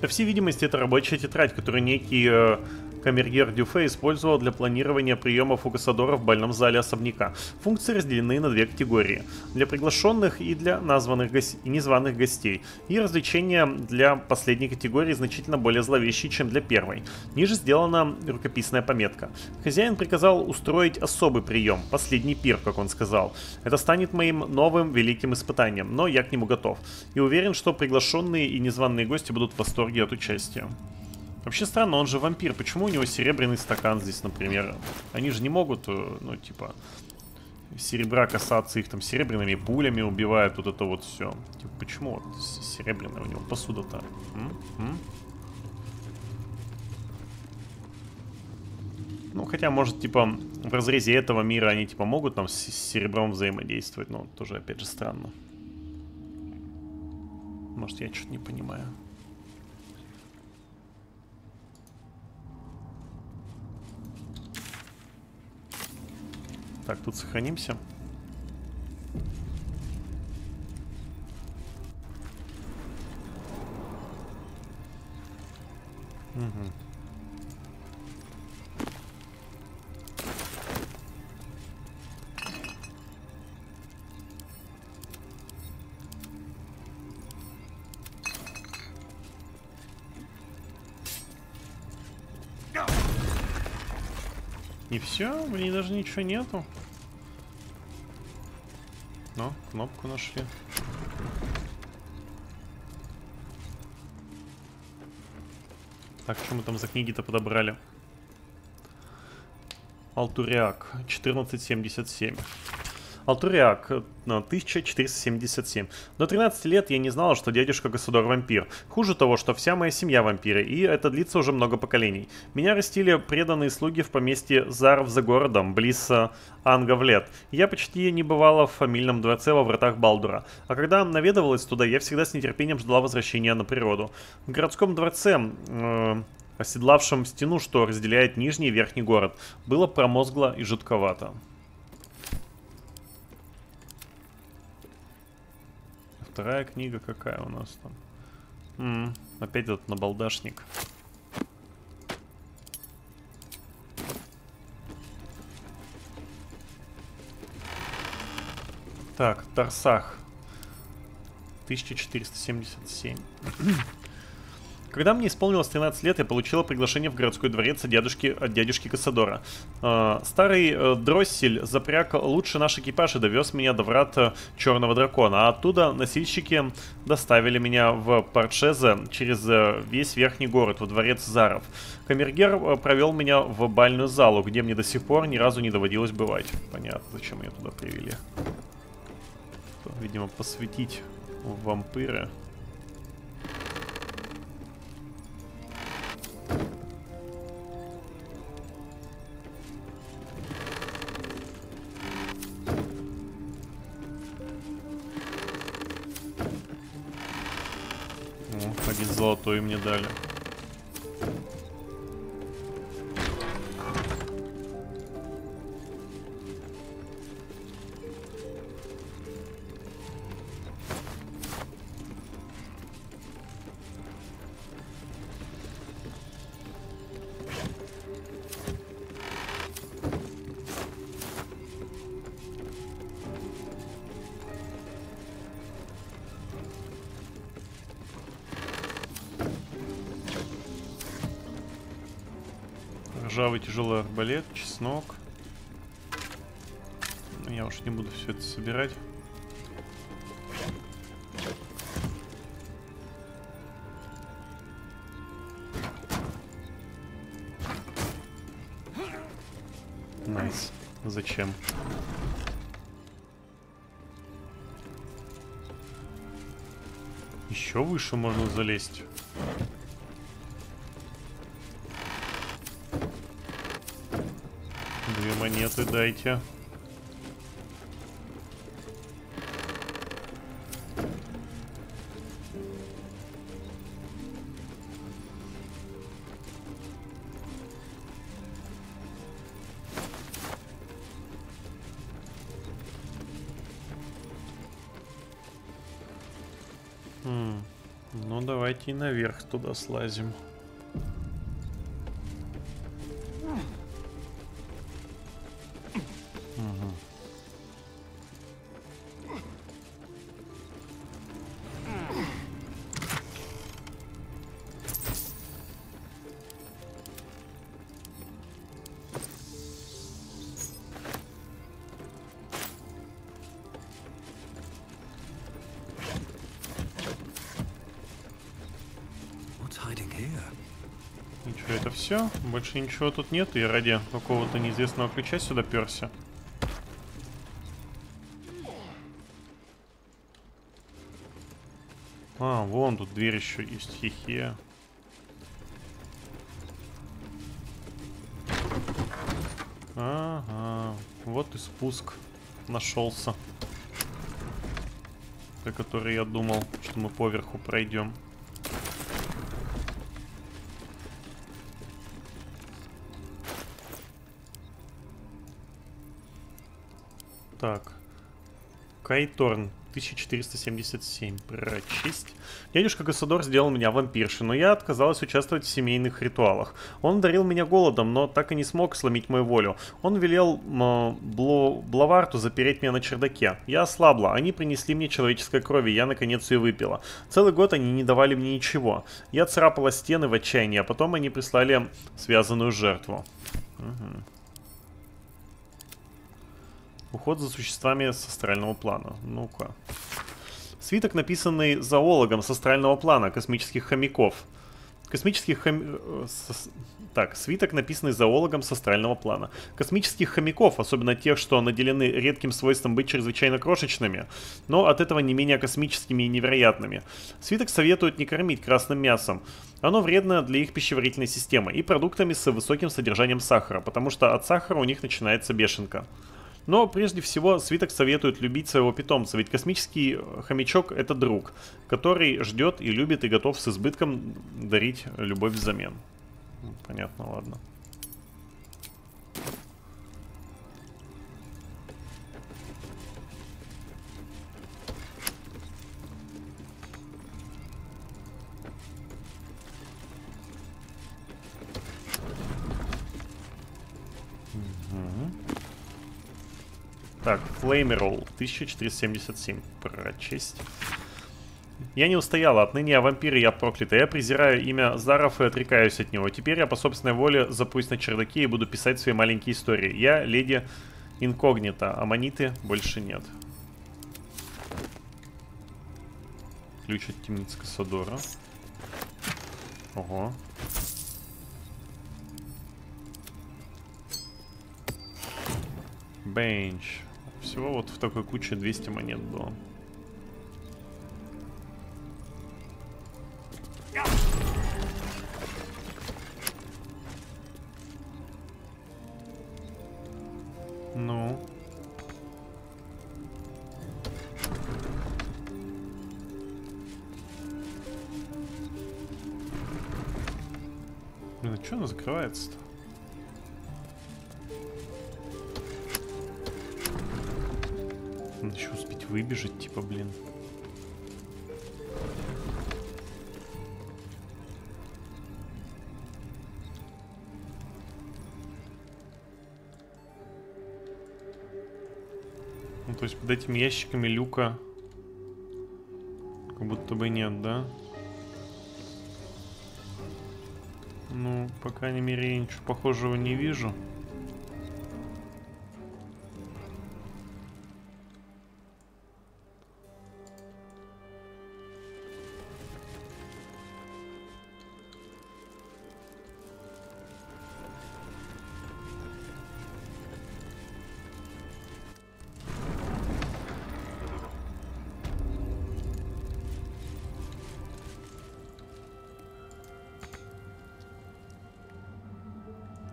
По всей видимости, это рабочая тетрадь, которую некий э, Камергер Дюфе использовал для планирования приемов у Кассадора в бальном зале особняка. Функции разделены на две категории. Для приглашенных и для названных гостей, и незваных гостей. И развлечения для последней категории значительно более зловещие, чем для первой. Ниже сделана рукописная пометка. Хозяин приказал устроить особый прием, последний пир, как он сказал. Это станет моим новым великим испытанием, но я к нему готов. И уверен, что приглашенные и незваные гости будут в восторге от участия. Вообще странно, он же вампир. Почему у него серебряный стакан здесь, например? Они же не могут, э, ну, типа, серебра касаться их там серебряными пулями убивают вот это вот все. Типа, почему вот серебряная у него посуда-то? Ну, хотя, может, типа, в разрезе этого мира они, типа, могут там с серебром взаимодействовать, но тоже, опять же, странно. Может, я что-то не понимаю. Так, тут сохранимся. Угу. И все, в ней даже ничего нету. Но, кнопку нашли. Так, что мы там за книги-то подобрали? Алтуриак, 1477. Алтуриак, 1477. До 13 лет я не знала, что дядюшка Государ вампир. Хуже того, что вся моя семья вампиры, и это длится уже много поколений. Меня растили преданные слуги в поместье Заров за городом, близ э, Ангавлет. Я почти не бывала в фамильном дворце во вратах Балдура. А когда наведывалась туда, я всегда с нетерпением ждала возвращения на природу. В городском дворце... Э оседлавшем стену, что разделяет нижний и верхний город, было промозгло и жутковато. Вторая книга какая у нас там? М -м, опять этот набалдашник. Так, Тарсах. 1477. Когда мне исполнилось 13 лет, я получила приглашение в городской дворец от дядюшки, от дядюшки Кассадора. Э, старый э, дроссель запряг лучше наш экипаж и довез меня до врат э, Черного Дракона, а оттуда носильщики доставили меня в Парчезе через э, весь верхний город, во дворец Заров. Камергер провел меня в бальную залу, где мне до сих пор ни разу не доводилось бывать. Понятно, зачем меня туда привели. Видимо, посвятить в Один золотой мне дали. Тяжелый арбалет, чеснок. Я уж не буду все это собирать. Nice. Зачем? Еще выше можно залезть. Монеты дайте. Хм. Ну давайте и наверх туда слазим. Больше ничего тут нет, и ради какого-то неизвестного ключа сюда перся. А, вон тут дверь еще есть, хихе. Ага, вот и спуск нашелся. Про который я думал, что мы поверху пройдем. Кайторн, 1477. Прочесть. Дядюшка Гасадор сделал меня вампиршей, но я отказалась участвовать в семейных ритуалах. Он дарил меня голодом, но так и не смог сломить мою волю. Он велел м, Бло, Блаварту запереть меня на чердаке. Я ослабла, они принесли мне человеческой крови, я наконец ее выпила. Целый год они не давали мне ничего. Я царапала стены в отчаянии, а потом они прислали связанную жертву. Угу. Уход за существами с астрального плана. Ну-ка. Свиток, написанный зоологом с астрального плана космических хомяков. Космических хом... Э, так, свиток, написанный зоологом с астрального плана. Космических хомяков, особенно тех, что наделены редким свойством быть чрезвычайно крошечными, но от этого не менее космическими и невероятными. Свиток советует не кормить красным мясом. Оно вредно для их пищеварительной системы и продуктами с высоким содержанием сахара, потому что от сахара у них начинается бешенка. Но прежде всего свиток советует любить своего питомца, ведь космический хомячок это друг, который ждет и любит и готов с избытком дарить любовь взамен. Понятно, ладно. Так, Флеймерол, 1477. Прочесть. Я не устояла, отныне я вампир, и я проклята. Я презираю имя Заров и отрекаюсь от него. Теперь я по собственной воле запрусь на чердаке и буду писать свои маленькие истории. Я леди инкогнита, а маниты больше нет. Ключ от темницы Кассадора. Ого. Бенч. Всего вот в такой куче 200 монет было. Ну. Блин, а что она закрывается-то? Надо еще успеть выбежать, типа, блин. Ну, то есть под этими ящиками люка как будто бы нет, да? Ну, по крайней мере, я ничего похожего не вижу.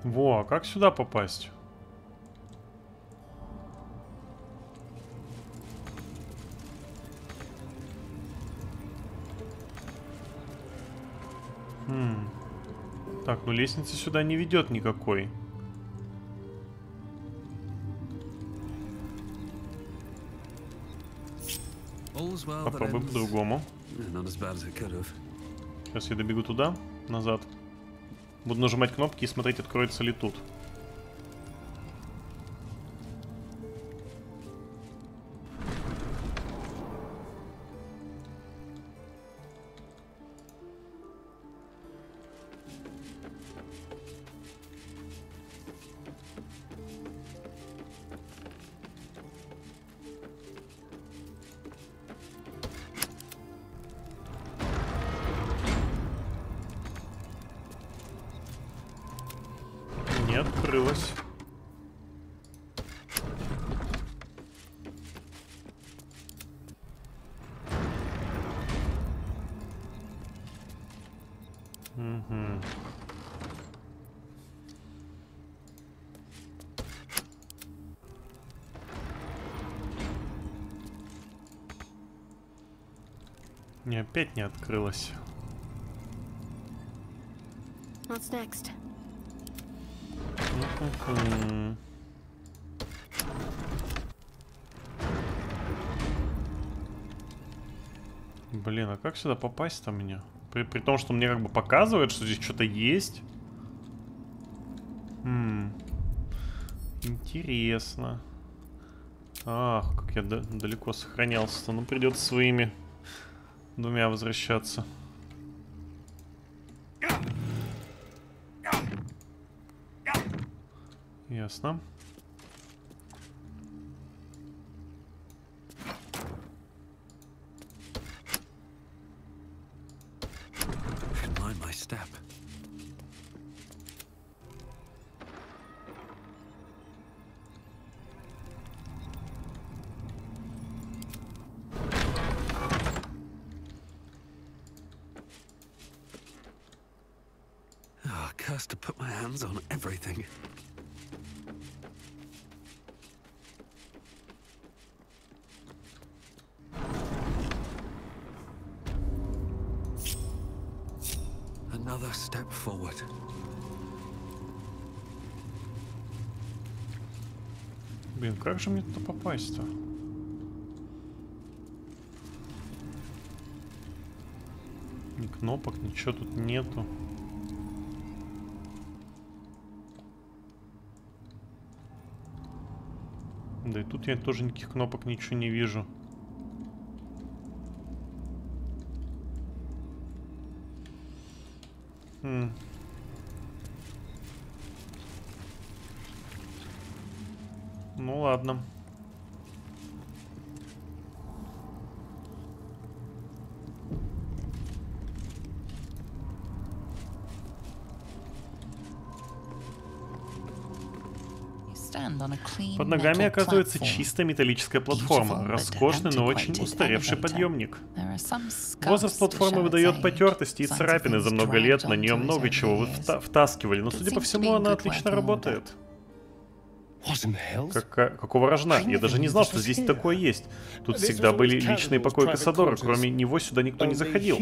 Во, а как сюда попасть? Хм. Так, ну лестница сюда не ведет никакой. Попробуем по-другому. Сейчас я добегу туда, назад. Буду нажимать кнопки и смотреть, откроется ли тут. опять не открылась. What's next? М-м-м. Блин, а как сюда попасть-то мне? При, при том, что мне как бы показывает, что здесь что-то есть. М Интересно. Ах, как я далеко сохранялся-то. Ну, придется своими двумя возвращаться. Ясно. Как же мне туда попасть-то? Ни кнопок, ничего тут нету. Да и тут я тоже никаких кнопок ничего не вижу. Хм. Ну ладно. Под ногами оказывается чистая металлическая платформа, роскошный, но очень устаревший подъемник. Возраст платформы выдает потертости и царапины за много лет, на нее много чего вы втаскивали, но, судя по всему, она отлично работает. Как, какого рожна? Я даже не знал, что здесь такое есть. Тут всегда были личные покои Кассадора, кроме него сюда никто не заходил.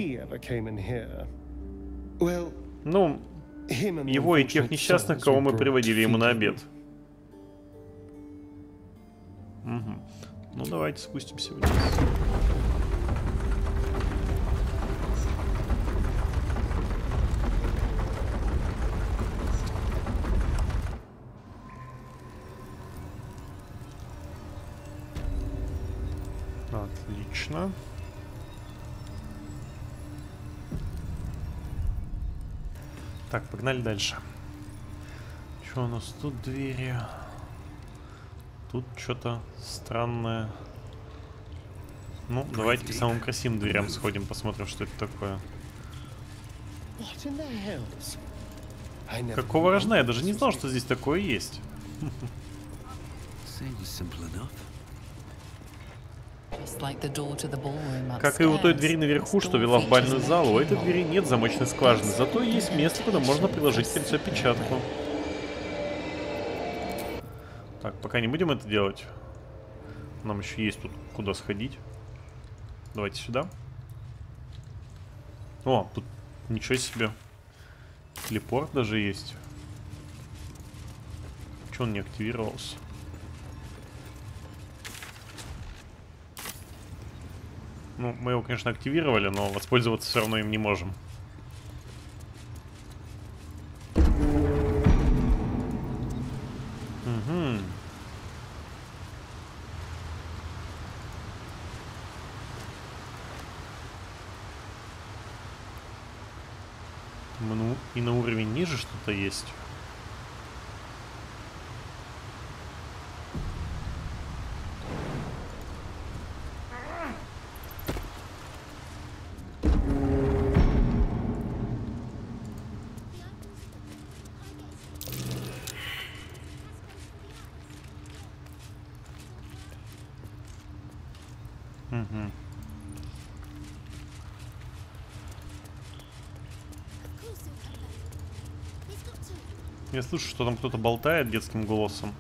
Ну, его и тех несчастных, кого мы приводили ему на обед. Давайте спустимся вниз. Отлично. Так, погнали дальше. Что у нас тут двери? Тут что-то странное. Ну, давайте к самым красивым дверям сходим, посмотрим, что это такое. Какого рожна? Я даже не знал, что здесь такое есть. Как и у той двери наверху, что вела в бальную залу, у этой двери нет замочной скважины, зато есть место, куда можно приложить кольцо печатку. Так, пока не будем это делать. Нам еще есть тут куда сходить. Давайте сюда. О, тут ничего себе. Телепорт даже есть. Че он не активировался? Ну, мы его, конечно, активировали, но воспользоваться все равно им не можем. И на уровень ниже что-то есть. Я слышу, что там кто-то болтает детским голосом.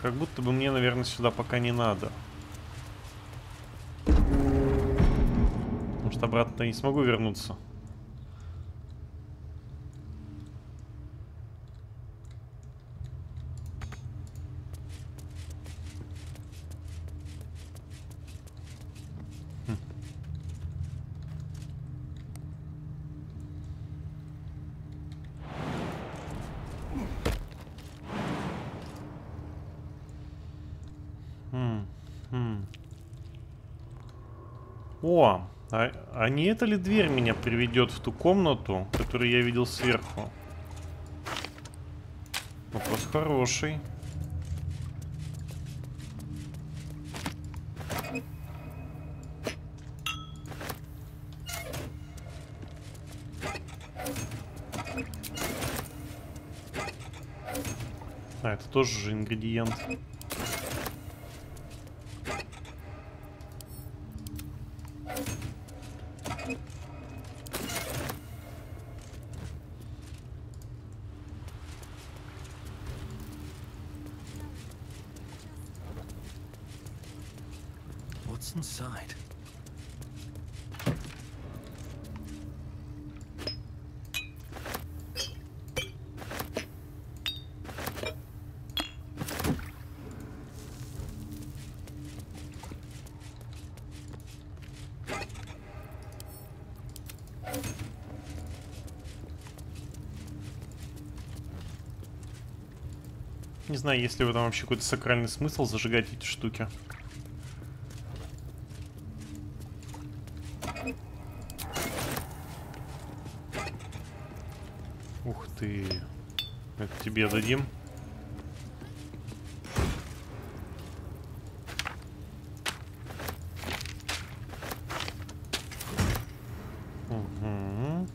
Как будто бы мне, наверное, сюда пока не надо. Потому что обратно не смогу вернуться. Хм. О, а, а не эта ли дверь меня приведет в ту комнату, которую я видел сверху? Вопрос хороший. А, это тоже же ингредиент. Знаю, есть ли в этом вообще какой-то сакральный смысл зажигать эти штуки. Ух ты. Это тебе дадим. Угу.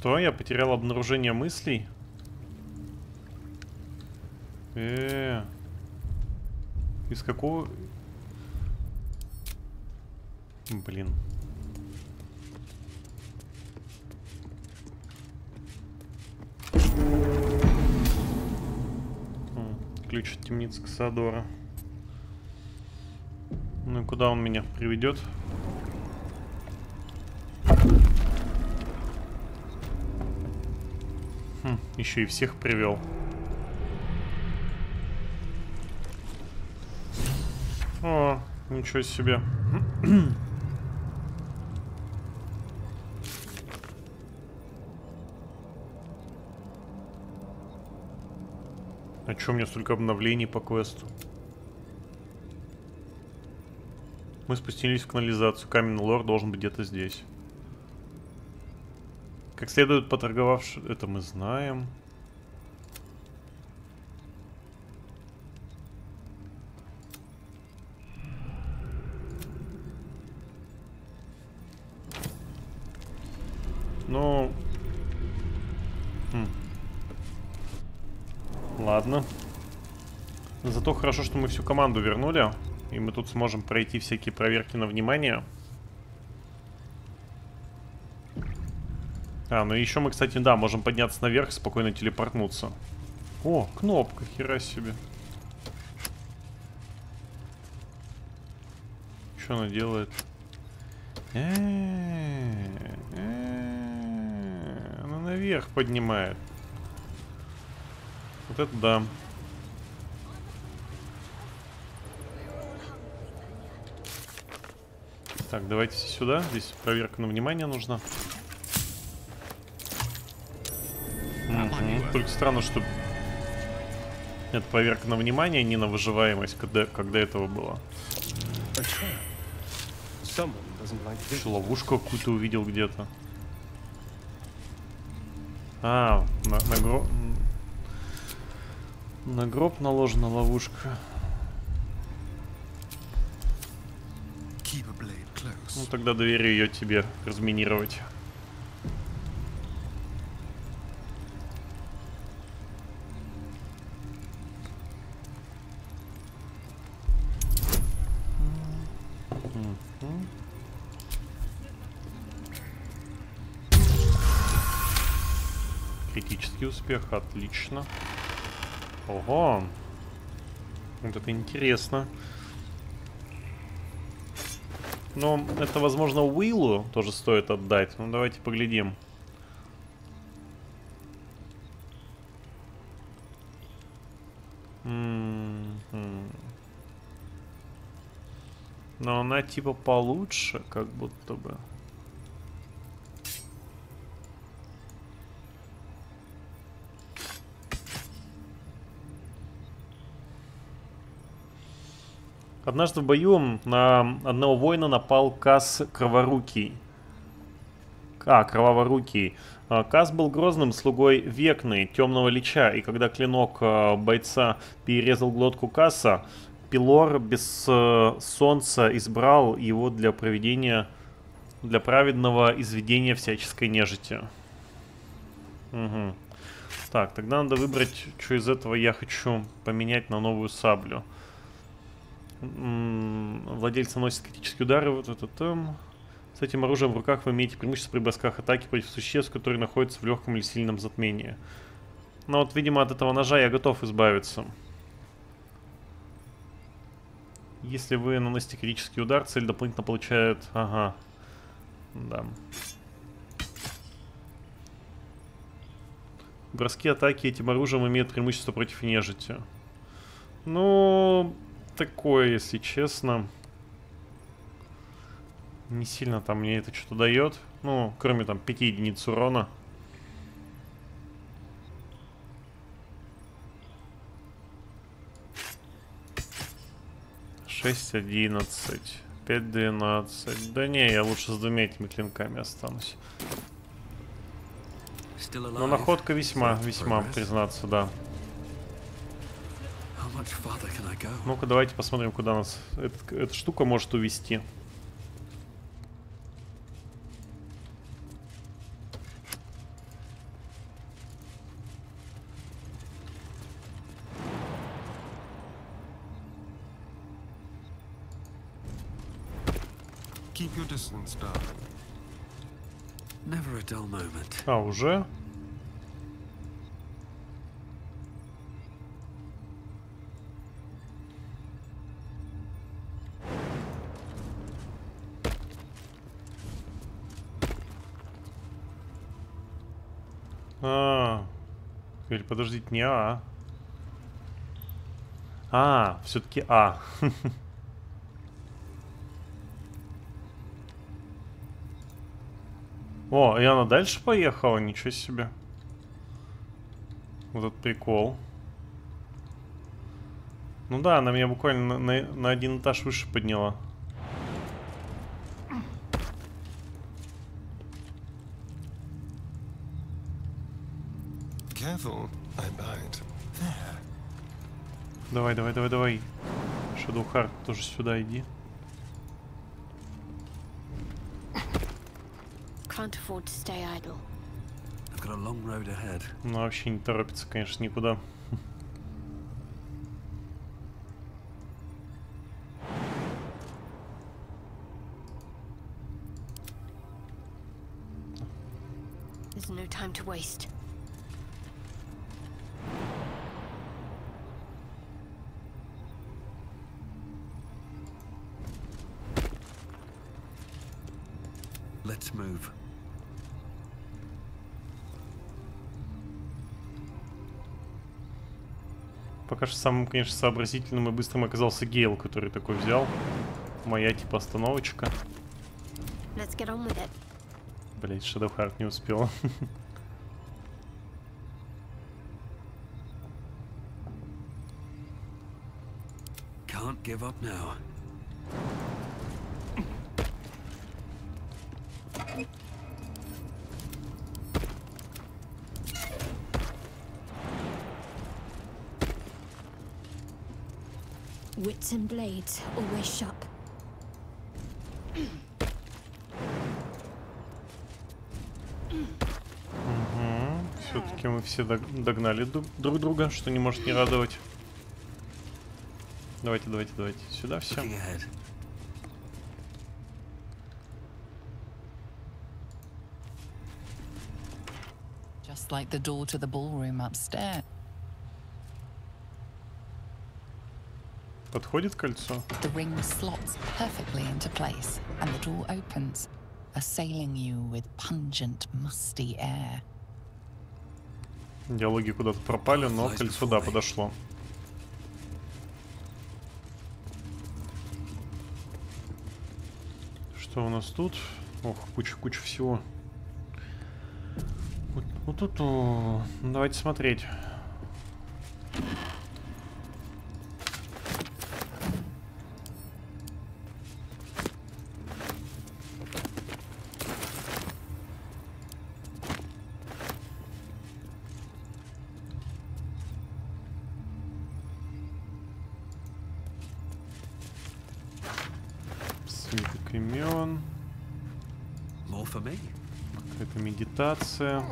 Что? Я потерял обнаружение мыслей? Э, -э, -э. Из какого... Блин. Ключ от темницы Ксадора. Ну и куда он меня приведет? Еще и всех привел. О, ничего себе. А чё у меня столько обновлений по квесту? Мы спустились в канализацию. Каменный лор должен быть где-то здесь. Как следует поторговавши... Это мы знаем. Ну... Хм. Ладно. Зато хорошо, что мы всю команду вернули. И мы тут сможем пройти всякие проверки на внимание. А, ну еще мы, кстати, да, можем подняться наверх спокойно телепортнуться. О, кнопка, хера себе. Что она делает? Она наверх поднимает. Вот это да. Так, давайте сюда. Здесь проверка на внимание нужна. Только странно, что это проверка на внимание, не на выживаемость, когда, когда этого было. Еще ловушку какую-то увидел где-то. А, на, на гроб... На гроб наложена ловушка. Ну тогда доверю ее тебе разминировать. успех, отлично. Ого. Вот это интересно. Но это, возможно, Уиллу тоже стоит отдать. Ну, давайте поглядим. М-м-м. Но она типа получше, как будто бы. Однажды в бою на одного воина напал Кас Кроворукий. А, Кроваворукий. А, Кас был грозным слугой Векны, темного лича, и когда клинок а, бойца перерезал глотку Касса, Пилор без э, солнца избрал его для проведения, для праведного изведения всяческой нежити. Угу. Так, тогда надо выбрать, что из этого я хочу поменять на новую саблю. Владельцы носят критические удары. Вот это там. С этим оружием в руках вы имеете преимущество при бросках атаки против существ, которые находятся в легком или сильном затмении. Но вот, видимо, от этого ножа я готов избавиться. Если вы наносите критический удар, цель дополнительно получает... Ага. Да. Броски атаки этим оружием имеют преимущество против нежити. Ну, такое, если честно. Не сильно там мне это что-то дает. Ну, кроме там 5 единиц урона. Шесть, одиннадцать, пять, двенадцать. Да не, я лучше с двумя этими клинками останусь. Но находка весьма, весьма, признаться, да. Ну-ка, давайте посмотрим, куда нас эта, эта штука может увести. Keep your подождите, не А. А, все-таки А. О, и она дальше поехала, ничего себе. Вот этот прикол. Ну да, она меня буквально на, на, на один этаж выше подняла. Careful. Давай, давай, давай, давай. Heart тоже сюда иди. Ну, вообще не торопится, конечно, никуда. There's no time to waste. Самым, конечно, сообразительным и быстрым оказался Гейл, который такой взял. Моя типа остановочка. Блять, Shadowheart не успела. Can't give up now. And blades always sharp. Угу. Все-таки мы все дог- догнали друг друга, что не может не радовать. Давайте, давайте, давайте. Сюда все. Just like the door to the ballroom upstairs. Подходит кольцо? The ring slots perfectly into place, and the door opens, assailing you with pungent, musty air. Диалоги куда-то пропали, но кольцо, да, подошло. Что у нас тут? Ох, куча-куча всего. Вот тут, ну, давайте смотреть. Медитация.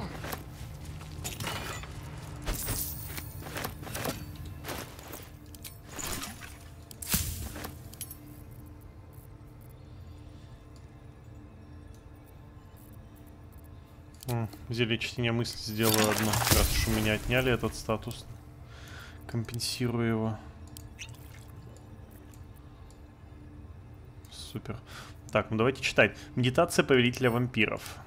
Зелье чтения мысли сделаю одно, раз уж у меня отняли этот статус. Компенсирую его. Супер. Так, ну давайте читать. Медитация повелителя вампиров.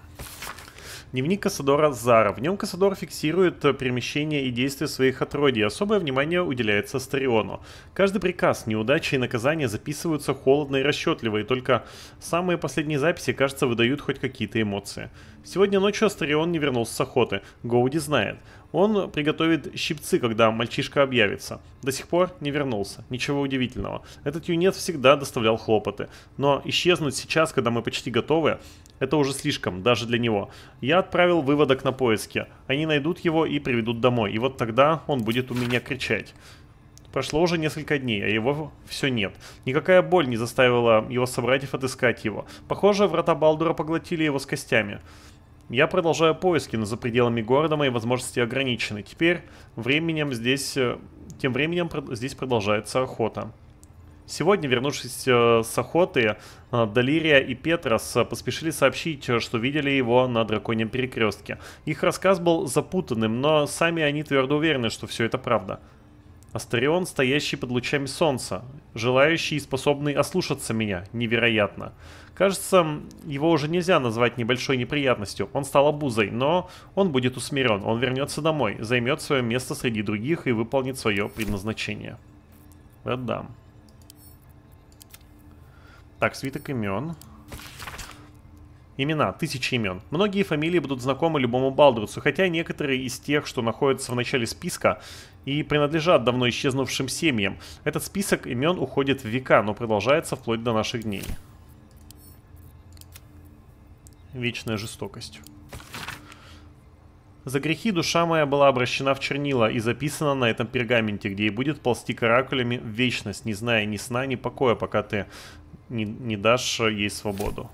Дневник Кассадора Зара. В нем Кассадор фиксирует э, перемещение и действия своих отродий. Особое внимание уделяется Астериону. Каждый приказ, неудача и наказание записываются холодно и расчетливо, и только самые последние записи, кажется, выдают хоть какие-то эмоции. Сегодня ночью Астерион не вернулся с охоты. Гоуди знает. Он приготовит щипцы, когда мальчишка объявится. До сих пор не вернулся. Ничего удивительного. Этот юнец всегда доставлял хлопоты. Но исчезнуть сейчас, когда мы почти готовы, это уже слишком, даже для него. Я отправил выводок на поиски. Они найдут его и приведут домой. И вот тогда он будет у меня кричать. Прошло уже несколько дней, а его все нет. Никакая боль не заставила его собратьев отыскать его. Похоже, врата Балдура поглотили его с костями. Я продолжаю поиски, но за пределами города мои возможности ограничены. Теперь временем здесь... Э, тем временем здесь продолжается охота. Сегодня, вернувшись э, с охоты, э, Далирия и Петрос э, поспешили сообщить, что видели его на драконьем перекрестке. Их рассказ был запутанным, но сами они твердо уверены, что все это правда. Астарион, стоящий под лучами солнца, желающий и способный ослушаться меня, невероятно. Кажется, его уже нельзя назвать небольшой неприятностью. Он стал обузой, но он будет усмирен. Он вернется домой, займет свое место среди других и выполнит свое предназначение. Отдам. Так, свиток имен. Имена, тысячи имен. Многие фамилии будут знакомы любому балдруцу, хотя некоторые из тех, что находятся в начале списка и принадлежат давно исчезнувшим семьям. Этот список имен уходит в века, но продолжается вплоть до наших дней. Вечная жестокость. За грехи душа моя была обращена в чернила и записана на этом пергаменте, где и будет ползти каракулями в вечность, не зная ни сна, ни покоя, пока ты не, не дашь ей свободу.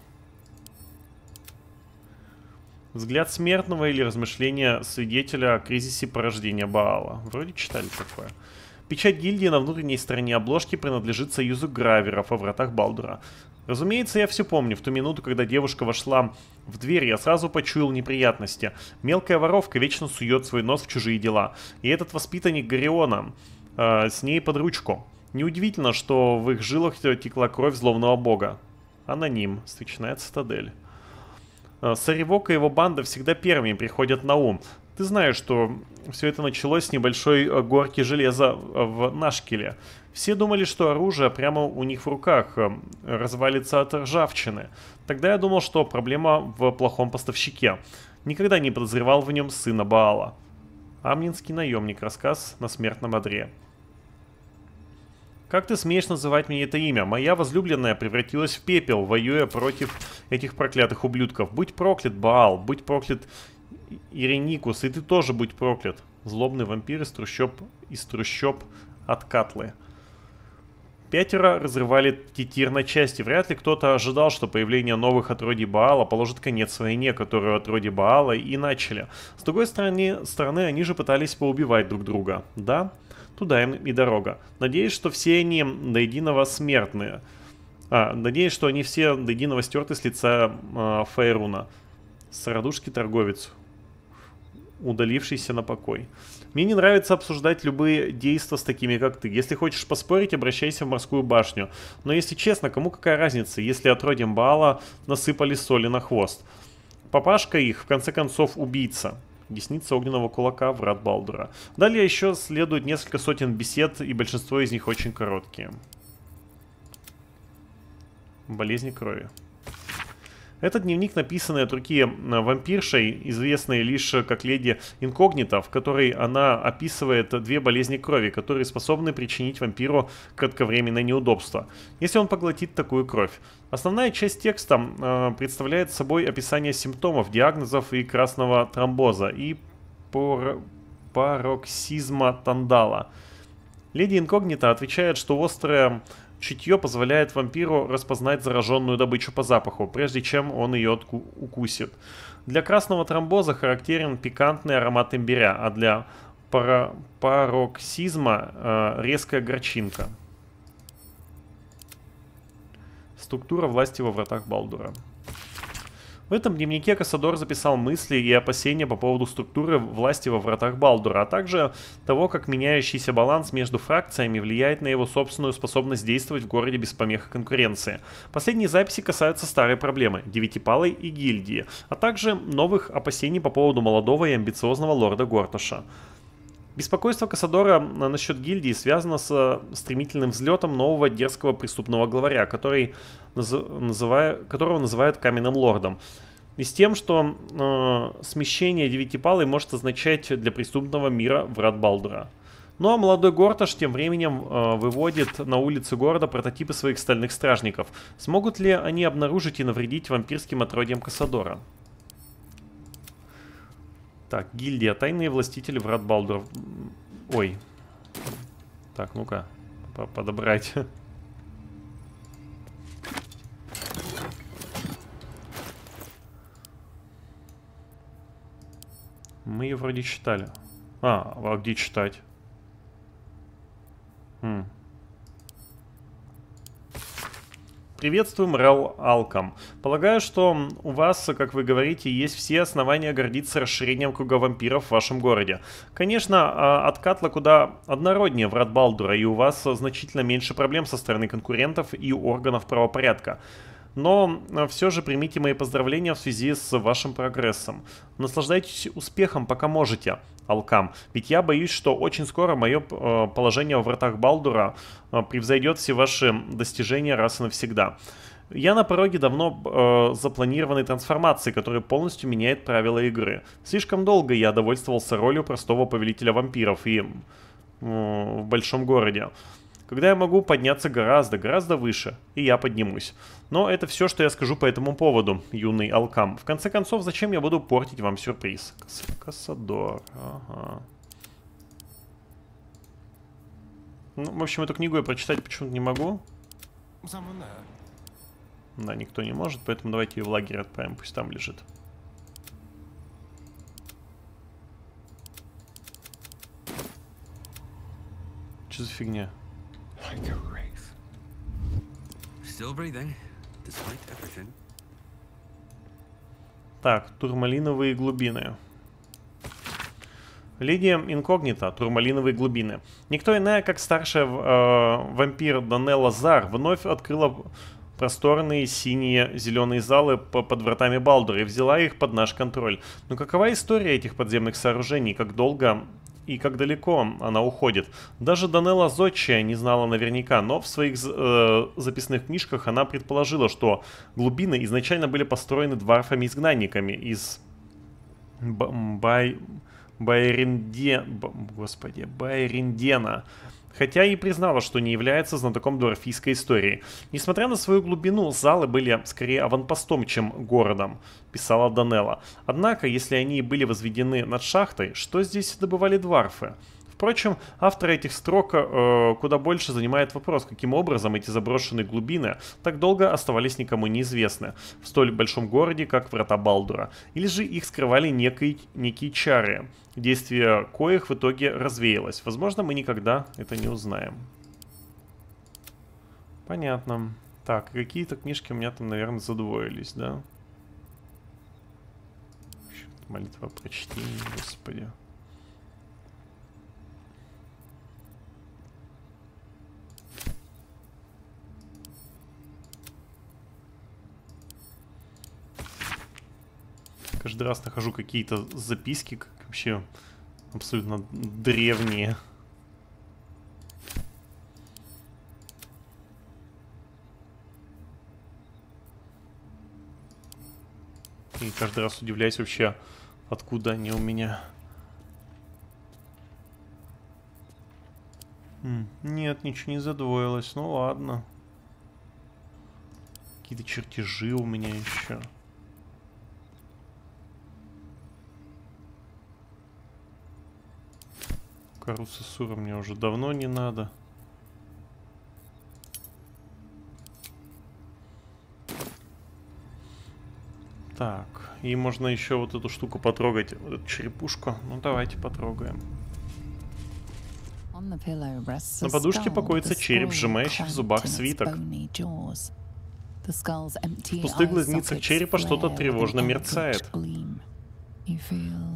Взгляд смертного или размышления свидетеля о кризисе порождения Баала. Вроде читали такое. Печать гильдии на внутренней стороне обложки принадлежит союзу граверов о вратах Балдура. Разумеется, я все помню. В ту минуту, когда девушка вошла в дверь, я сразу почуял неприятности. Мелкая воровка вечно сует свой нос в чужие дела. И этот воспитанник Гариона э, с ней под ручку. Неудивительно, что в их жилах текла кровь зловного бога. Аноним. Свечная цитадель. Э, Саривок и его банда всегда первыми приходят на ум. Ты знаешь, что все это началось с небольшой э, горки железа в Нашкеле. Все думали, что оружие прямо у них в руках э, развалится от ржавчины. Тогда я думал, что проблема в плохом поставщике. Никогда не подозревал в нем сына Баала. Амнинский наемник. Рассказ на смертном одре. Как ты смеешь называть мне это имя? Моя возлюбленная превратилась в пепел, воюя против этих проклятых ублюдков. Будь проклят, Баал, будь проклят Иреникус, и ты тоже будь проклят. Злобный вампир из трущоб, из трущоб от Катлы. Пятеро разрывали Титир на части. Вряд ли кто-то ожидал, что появление новых отродий Баала положит конец войне, которую отродья Баала и начали. С другой стороны, стороны, они же пытались поубивать друг друга. Да? Туда им и дорога. Надеюсь, что все они до единого смертные. А, надеюсь, что они все до единого стерты с лица э, Фейруна. Сарадушский торговец, удалившийся на покой. Мне не нравится обсуждать любые действия с такими, как ты. Если хочешь поспорить, обращайся в морскую башню. Но если честно, кому какая разница, если отродьям Баала насыпали соли на хвост? Папашка их, в конце концов, убийца. Десница огненного кулака, врат Балдура. Далее еще следует несколько сотен бесед, и большинство из них очень короткие. Болезни крови. Этот дневник, написанный от руки вампиршей, известной лишь как леди Инкогнита, в которой она описывает две болезни крови, которые способны причинить вампиру кратковременное неудобство, если он поглотит такую кровь. Основная часть текста э, представляет собой описание симптомов, диагнозов и красного тромбоза и пор... пароксизма тандала. Леди Инкогнита отвечает, что острая Чутье позволяет вампиру распознать зараженную добычу по запаху, прежде чем он ее укусит. Для красного тромбоза характерен пикантный аромат имбиря, а для пара пароксизма э, резкая горчинка. Структура власти во вратах Балдура. В этом дневнике Кассадор записал мысли и опасения по поводу структуры власти во вратах Балдура, а также того, как меняющийся баланс между фракциями влияет на его собственную способность действовать в городе без помех и конкуренции. Последние записи касаются старой проблемы – Девятипалой и гильдии, а также новых опасений по поводу молодого и амбициозного лорда Горташа. Беспокойство Кассадора насчет гильдии связано с стремительным взлетом нового дерзкого преступного главаря, который, называя, которого называют Каменным Лордом. И с тем, что э, смещение Девятипалой может означать для преступного мира врат Балдура. Ну а молодой Горташ тем временем э, выводит на улицы города прототипы своих стальных стражников. Смогут ли они обнаружить и навредить вампирским отродьям Кассадора? Так, гильдия. Тайные властители врат Балдуров. Ой. Так, ну-ка. Подобрать. Мы ее вроде читали. А, а где читать? Хм. Приветствуем, Рел Алком. Полагаю, что у вас, как вы говорите, есть все основания гордиться расширением круга вампиров в вашем городе. Конечно, а, от Катла куда однороднее врат Балдура, и у вас значительно меньше проблем со стороны конкурентов и органов правопорядка. Но а, все же примите мои поздравления в связи с вашим прогрессом. Наслаждайтесь успехом, пока можете. Алкам. Ведь я боюсь, что очень скоро мое э, положение в вратах Балдура э, превзойдет все ваши достижения раз и навсегда. Я на пороге давно э, запланированной трансформации, которая полностью меняет правила игры. Слишком долго я довольствовался ролью простого повелителя вампиров и э, в большом городе когда я могу подняться гораздо, гораздо выше, и я поднимусь. Но это все, что я скажу по этому поводу, юный Алкам. В конце концов, зачем я буду портить вам сюрприз? Кас Кассадор, ага. Ну, в общем, эту книгу я прочитать почему-то не могу. Да, никто не может, поэтому давайте ее в лагерь отправим, пусть там лежит. Что за фигня? Like a wraith. Still breathing, despite everything. Так, турмалиновые глубины. Лидия Инкогнита, турмалиновые глубины. Никто иная, как старшая э, вампир Данелла Зар, вновь открыла просторные синие зеленые залы под вратами Балдура и взяла их под наш контроль. Но какова история этих подземных сооружений? Как долго и как далеко она уходит. Даже Данелла Зодчая не знала наверняка, но в своих э, записных книжках она предположила, что глубины изначально были построены дварфами-изгнанниками из Бай... Господи, Байрендена хотя и признала, что не является знатоком дворфийской истории. Несмотря на свою глубину, залы были скорее аванпостом, чем городом, писала Данелла. Однако, если они были возведены над шахтой, что здесь добывали дварфы? Впрочем, автор этих строк э, куда больше занимает вопрос, каким образом эти заброшенные глубины так долго оставались никому неизвестны в столь большом городе, как Врата Балдура, или же их скрывали некие, некие чары, действие коих в итоге развеялось. Возможно, мы никогда это не узнаем. Понятно. Так, какие-то книжки у меня там, наверное, задвоились, да? Молитва прочтения, господи. Каждый раз нахожу какие-то записки, как вообще абсолютно древние. И каждый раз удивляюсь вообще, откуда они у меня. Нет, ничего не задвоилось. Ну ладно. Какие-то чертежи у меня еще. Кору Сосура мне уже давно не надо. Так, и можно еще вот эту штуку потрогать, вот эту черепушку. Ну давайте потрогаем. На подушке покоится череп, сжимающий в зубах свиток. В пустых глазницах черепа что-то тревожно мерцает.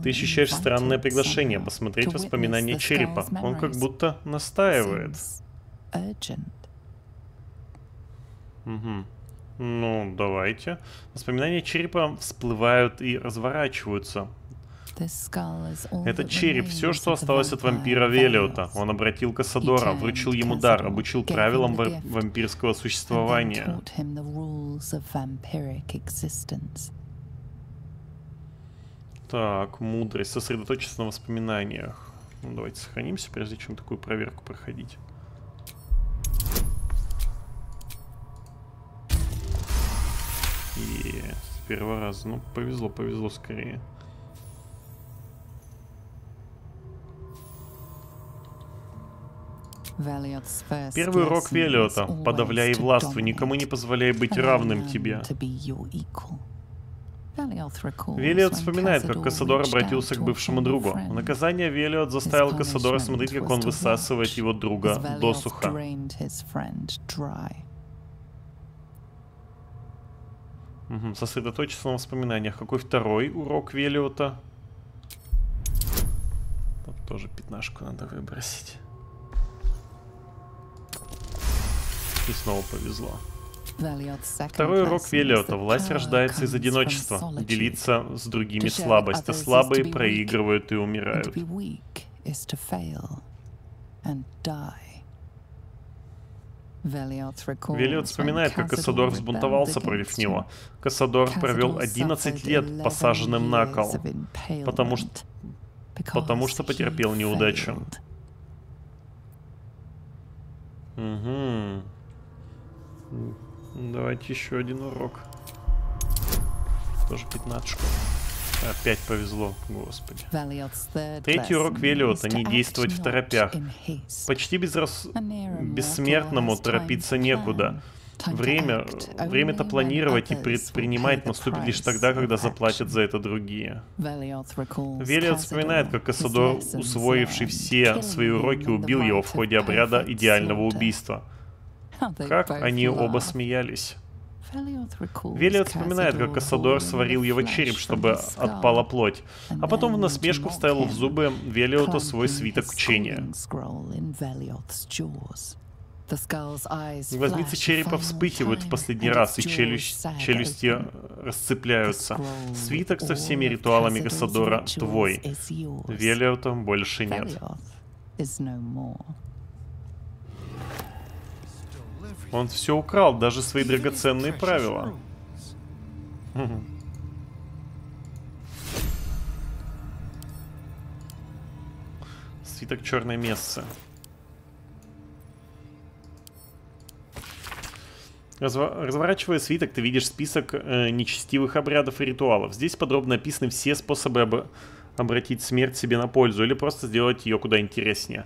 Ты ощущаешь странное приглашение посмотреть воспоминания черепа. Он как будто настаивает. Угу. Ну, давайте. Воспоминания черепа всплывают и разворачиваются. Это череп, все, что осталось от вампира Велиота. Он обратил Кассадора, вручил ему дар, обучил правилам вампирского существования. Так, мудрость, сосредоточиться на воспоминаниях. Ну, давайте сохранимся, прежде чем такую проверку проходить. И с первого раза. Ну, повезло, повезло скорее. Первый урок Велиота. Подавляй властвуй, никому не позволяй быть равным тебе. Велиот вспоминает, как Кассадор обратился к бывшему другу. В наказание Велиот заставил Кассадора смотреть, как он высасывает его друга досуха. Угу, сосредоточиться на воспоминаниях. Какой второй урок Велиота? Тут тоже пятнашку надо выбросить. И снова повезло. Второй урок Велиота. Власть рождается из одиночества. Делиться с другими слабость. А слабые проигрывают и умирают. Велиот вспоминает, как Кассадор взбунтовался против него. Кассадор провел 11 лет посаженным на кол, потому что, потому что потерпел неудачу. Угу. Давайте еще один урок. Тоже пятнадцатку. Опять повезло, господи. Третий урок Велиота — не действовать в торопях. Почти безрас... бессмертному торопиться некуда. Время, время-то планировать и предпринимать наступит лишь тогда, когда заплатят за это другие. Велиот вспоминает, как Кассадор, усвоивший все свои уроки, убил его в ходе обряда идеального убийства. Как они оба смеялись. Велиот вспоминает, как Кассадор сварил его череп, чтобы отпала плоть, а потом в насмешку вставил в зубы Велиоту свой свиток учения. Глазницы черепа вспыхивают в последний раз, и челюсть, челюсти расцепляются. Свиток со всеми ритуалами Кассадора твой. Велиота больше нет. Он все украл, даже свои драгоценные правила. Свиток черной мессы. Разворачивая свиток, ты видишь список э, нечестивых обрядов и ритуалов. Здесь подробно описаны все способы об... обратить смерть себе на пользу или просто сделать ее куда интереснее.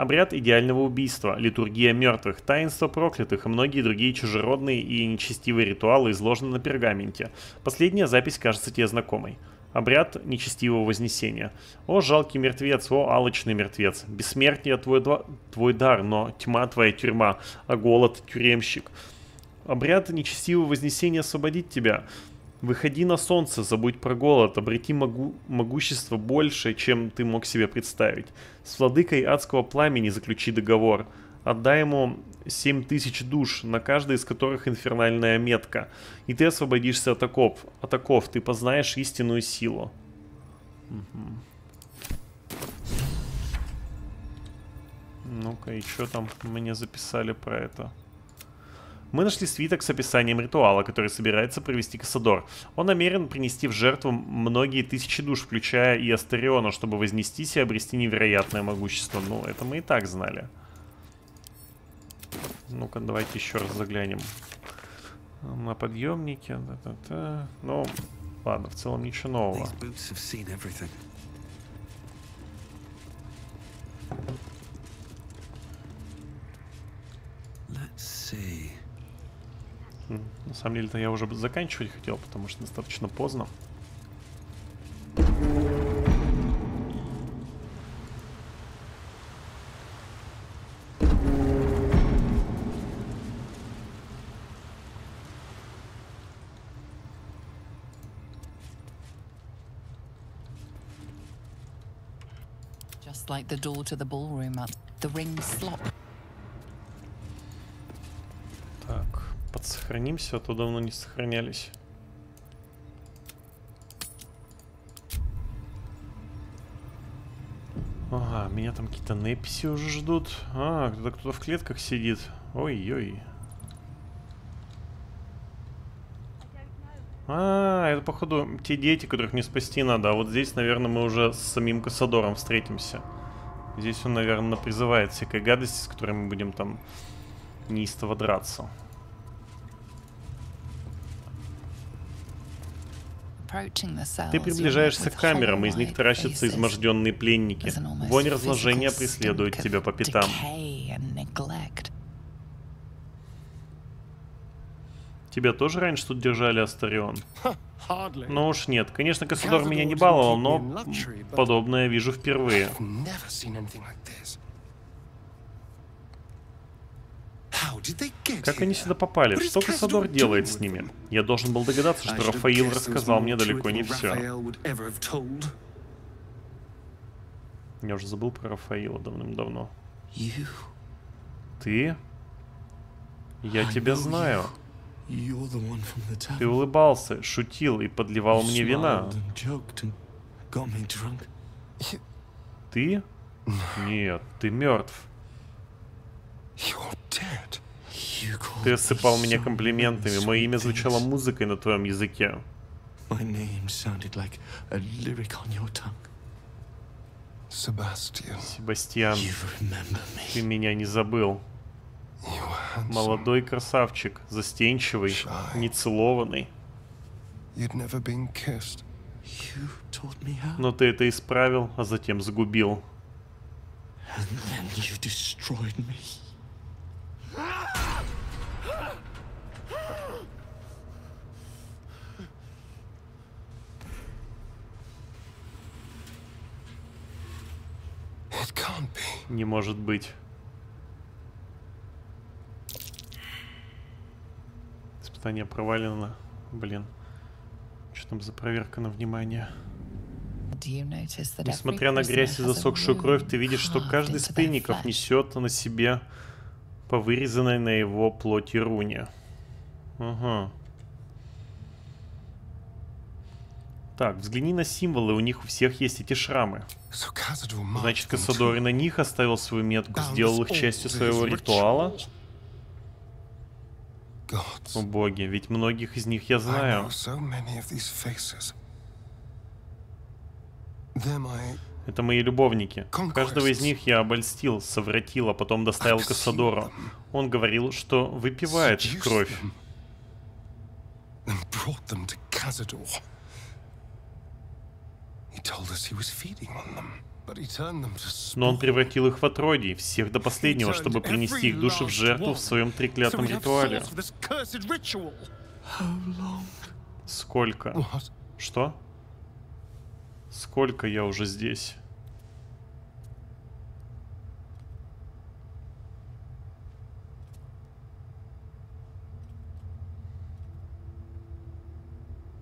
Обряд идеального убийства, литургия мертвых, таинство проклятых и многие другие чужеродные и нечестивые ритуалы изложены на пергаменте. Последняя запись кажется тебе знакомой. Обряд нечестивого вознесения. О, жалкий мертвец, о, алочный мертвец. Бессмертие твой, твой дар, но тьма твоя тюрьма, а голод тюремщик. Обряд нечестивого вознесения освободит тебя. Выходи на солнце, забудь про голод, обрети могу могущество больше, чем ты мог себе представить. С владыкой адского пламени заключи договор. Отдай ему семь тысяч душ, на каждой из которых инфернальная метка. И ты освободишься от оков. От оков ты познаешь истинную силу. Угу. Ну-ка, и что там мне записали про это? Мы нашли свиток с описанием ритуала, который собирается провести Кассадор. Он намерен принести в жертву многие тысячи душ, включая и Астериона, чтобы вознестись и обрести невероятное могущество. Ну, это мы и так знали. Ну-ка, давайте еще раз заглянем. На подъемнике. Да -да -да. Ну, ладно, в целом ничего нового. На самом деле-то я уже заканчивать хотел, потому что достаточно поздно. Just like the door to the ballroom up, the ring slot Подсохранимся, а то давно не сохранялись. Ага, меня там какие-то неписи уже ждут. А, кто-то кто-то в клетках сидит. Ой-ой. А, это походу те дети, которых не спасти надо. А вот здесь, наверное, мы уже с самим Кассадором встретимся. Здесь он, наверное, призывает всякой гадости, с которой мы будем там неистово драться. Ты приближаешься к камерам, из них таращатся изможденные пленники. Вонь разложения преследует тебя по пятам. Тебя тоже раньше тут держали, Астарион? Ну уж нет. Конечно, Кассадор меня не баловал, но подобное вижу впервые. Как они сюда попали? Что Кассадор делает с ними? Я должен был догадаться, что Рафаил рассказал мне далеко не все. Я уже забыл про Рафаила давным-давно. Ты? Я тебя знаю. Ты улыбался, шутил и подливал мне вина. Ты? Нет, ты мертв. Ты осыпал меня комплиментами. Мое имя звучало музыкой на твоем языке. Себастьян, ты меня не забыл. Молодой красавчик, застенчивый, нецелованный. Но ты это исправил, а затем загубил. And then you destroyed me. Не может быть. Испытание провалено. Блин. Что там за проверка на внимание? Несмотря на грязь и засохшую кровь, ты видишь, что каждый из пленников несет на себе по вырезанной на его плоти руне. Ага. Так, взгляни на символы, у них у всех есть эти шрамы. Значит, Кассадор и на них оставил свою метку, сделал их частью своего ритуала? О боги, ведь многих из них я знаю. Это мои любовники. Каждого из них я обольстил, совратил, а потом доставил к Ассадору. Он говорил, что выпивает их кровь. Но он превратил их в отродий, всех до последнего, чтобы принести их души в жертву в своем треклятом ритуале. Сколько? Что? Сколько я уже здесь?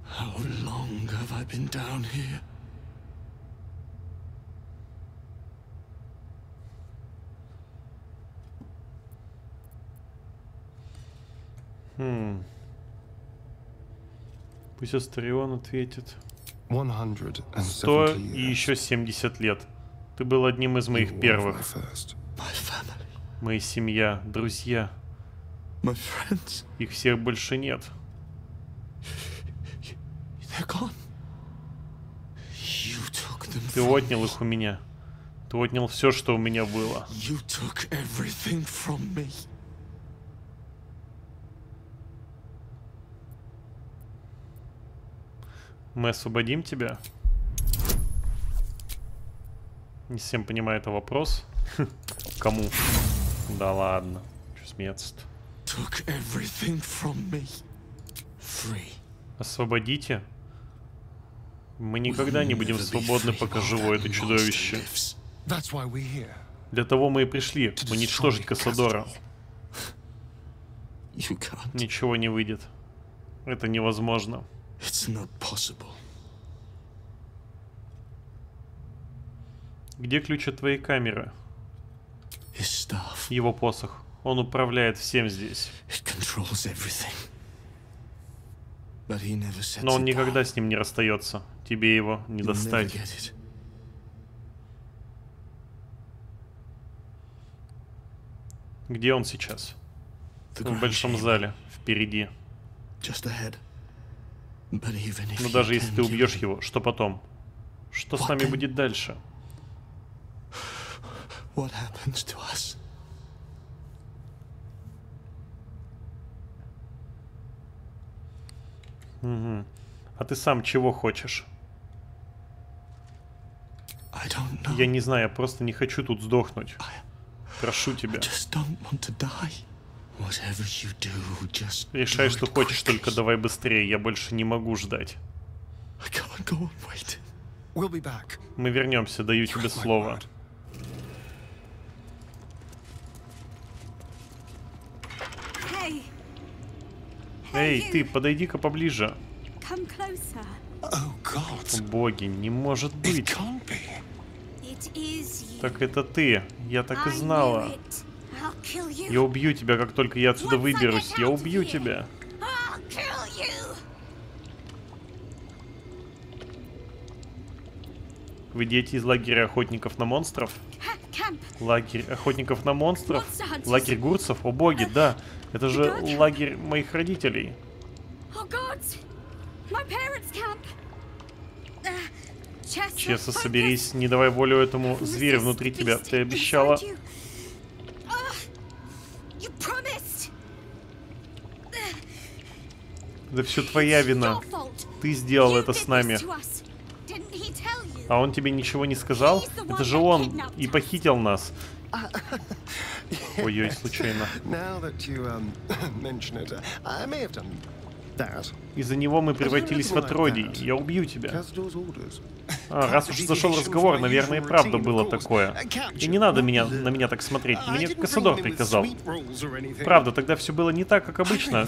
How long have I been down here? Хм. Пусть Астарион ответит. Сто и еще 70 лет. Ты был одним из моих первых. Моя семья, друзья. Их всех больше нет. Ты отнял их у меня. Ты отнял все, что у меня было. You took everything from me. Мы освободим тебя? Не всем понимаю это вопрос. Кому? Да ладно. Че смеяться-то? Освободите? Мы никогда не будем свободны, пока живо это чудовище. Для того мы и пришли, уничтожить Кассадора. Ничего не выйдет. Это невозможно. It's not possible. Где ключ от твоей камеры? Его посох. Он управляет всем здесь. Но он никогда с ним не расстается. Тебе его не достать. Где он сейчас? В большом зале. Впереди. Just ahead. Но you даже если ты убьешь его, что потом? Что с нами будет дальше? What happens to us? А ты сам чего хочешь? Я не знаю, я просто не хочу тут сдохнуть. Прошу тебя. Решай, do что хочешь, только давай быстрее. Я больше не могу ждать. Мы вернемся, даю тебе слово. Эй, ты, подойди-ка поближе. Oh. Боги, не может быть. Так это ты. Я так и I knew знала. Я убью тебя, как только я отсюда выберусь. Я убью тебя. Вы дети из лагеря охотников на монстров? Лагерь охотников на монстров? Лагерь гурцев? О боги, да. Это же лагерь моих родителей. Chessa, Честно, соберись, не давай волю этому зверю внутри тебя. Ты обещала... inside you? Ah, you promised. Да все твоя вина. Ты сделал это с нами. А он тебе ничего не сказал? Это же он и похитил нас. Ой-ой, случайно. Из-за него мы превратились в отродий. Я убью тебя. А, раз уж зашел разговор, наверное, и правда было такое. И не надо меня, на меня так смотреть. Мне Кассадор приказал. Правда, тогда все было не так, как обычно.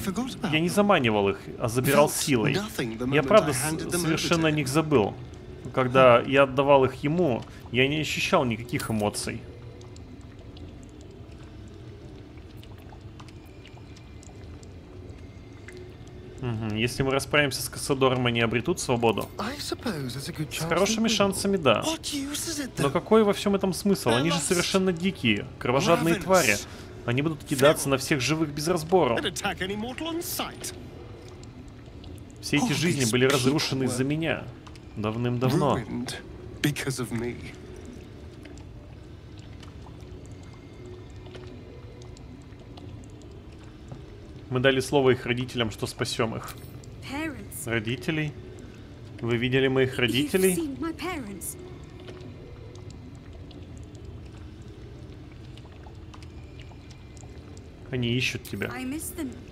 Я не заманивал их, а забирал силой. Я правда совершенно о них забыл. Когда я отдавал их ему, я не ощущал никаких эмоций. Мгм, Если мы расправимся с Кассадором, они обретут свободу. С хорошими шансами, да. Но какой во всем этом смысл? Они же совершенно дикие, кровожадные твари. Они будут кидаться на всех живых без sight. Все эти жизни были разрушены из-за меня. Давным-давно. Мы дали слово их родителям, что спасем их. Родителей? Вы видели моих родителей? Они ищут тебя.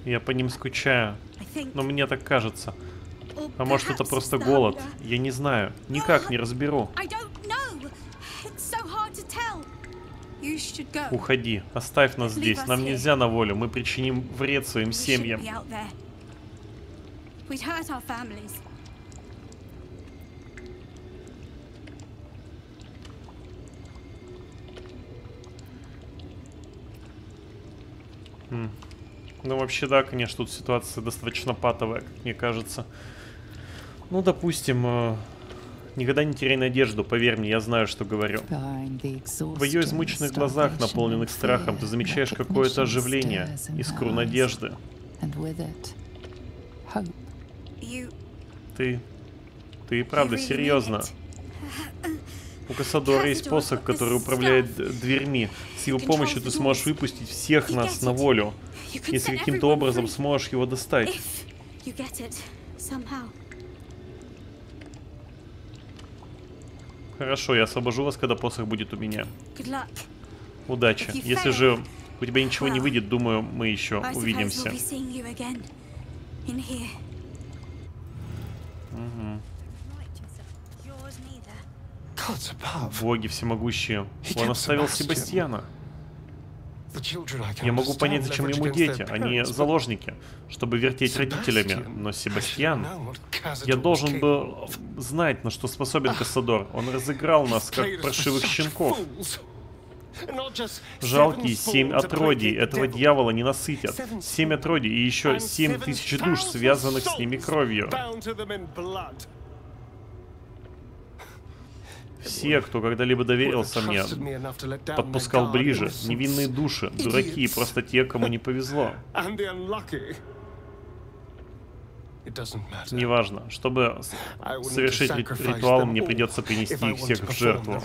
Я по ним скучаю. Но мне так кажется. Or А может это просто голод? Я не знаю. Никак не разберу. Уходи. Оставь нас здесь. Нам нельзя на волю. Мы причиним вред своим семьям. families. Ну, вообще, да, конечно, тут ситуация достаточно патовая, как мне кажется. Ну, допустим, э, Никогда не теряй надежду, поверь мне, я знаю, что говорю. В ее измученных глазах, наполненных страхом, ты замечаешь какое-то оживление, искру надежды. Ты... Ты и правда серьезно. У Кассадора есть посох, который управляет дверьми. С его помощью ты сможешь выпустить всех нас на волю, если каким-то образом сможешь его достать. Хорошо, я освобожу вас, когда посох будет у меня. Удачи. Если же у тебя ничего не выйдет, думаю, мы еще увидимся. Угу. Боги всемогущие. Он оставил Себастьяна. Я могу понять, зачем ему дети. Они заложники, чтобы вертеть родителями. Но Себастьян... Я должен был знать, на что способен Кассадор. Он разыграл нас, как паршивых щенков. Жалкие семь отродий этого дьявола не насытят. Семь отродий и еще семь тысяч душ, связанных с ними кровью. Все, кто когда-либо доверился мне, подпускал ближе, невинные души, дураки, просто те, кому не повезло. Неважно, чтобы совершить ритуал, мне придется принести их всех в жертву.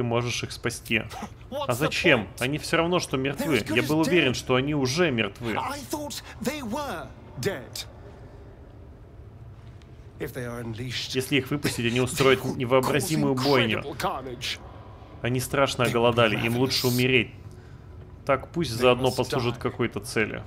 Ты можешь их спасти. А зачем? Они все равно, что мертвы. Я был уверен, что они уже мертвы. Если их выпустить, они устроят невообразимую бойню. Они страшно оголодали, им лучше умереть. Так пусть заодно послужат какой-то цели.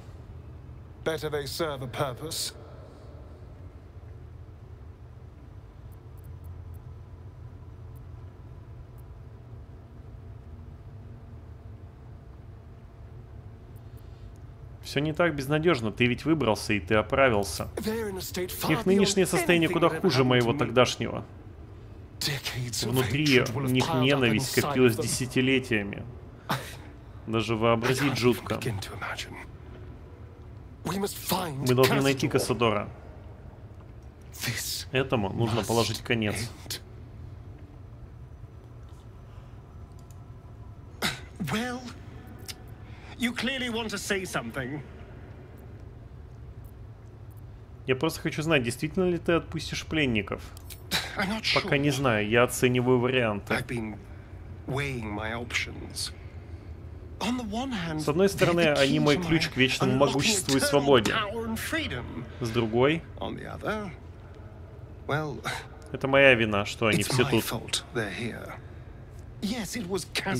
Все не так безнадежно, ты ведь выбрался и ты оправился. Их нынешнее состояние куда хуже моего тогдашнего. Внутри них ненависть копилась десятилетиями. Даже вообразить жутко. Мы должны найти Кассадора. Этому нужно положить конец. Well, You clearly want to say something. Я просто хочу знать, действительно ли ты отпустишь пленников? Пока не знаю, я оцениваю варианты. С одной стороны, они мой ключ к вечному могуществу и свободе. С другой, это моя вина, что они все тут.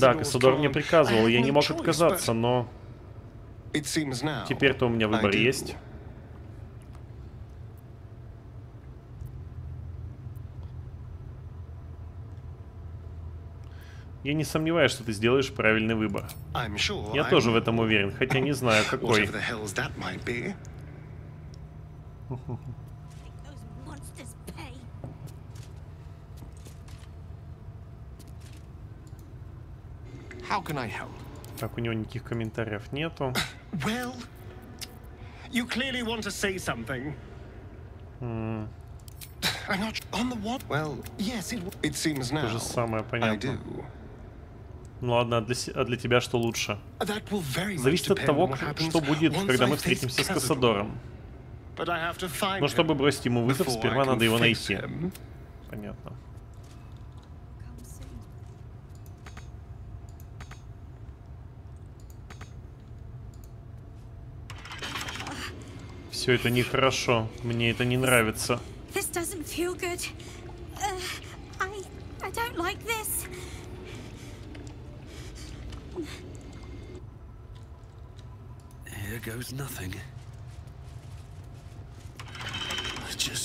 Да, Кассадор мне приказывал, я не мог отказаться, но... Теперь-то у меня выбор есть. Я не сомневаюсь, что ты сделаешь правильный выбор. Я тоже в этом уверен, хотя не знаю, какой. How can I help? Так, у него никаких комментариев нету. Well, you clearly want to say something. Mm. I'm not on the what? Well, yes, it, it seems now. То же самое, понятно. Ну ладно, а для, а для тебя что лучше? Зависит от того, что будет, когда мы встретимся с Кассадором. Но чтобы бросить ему вызов, сперва надо его найти. Понятно. Все это нехорошо. Мне это не нравится. Uh.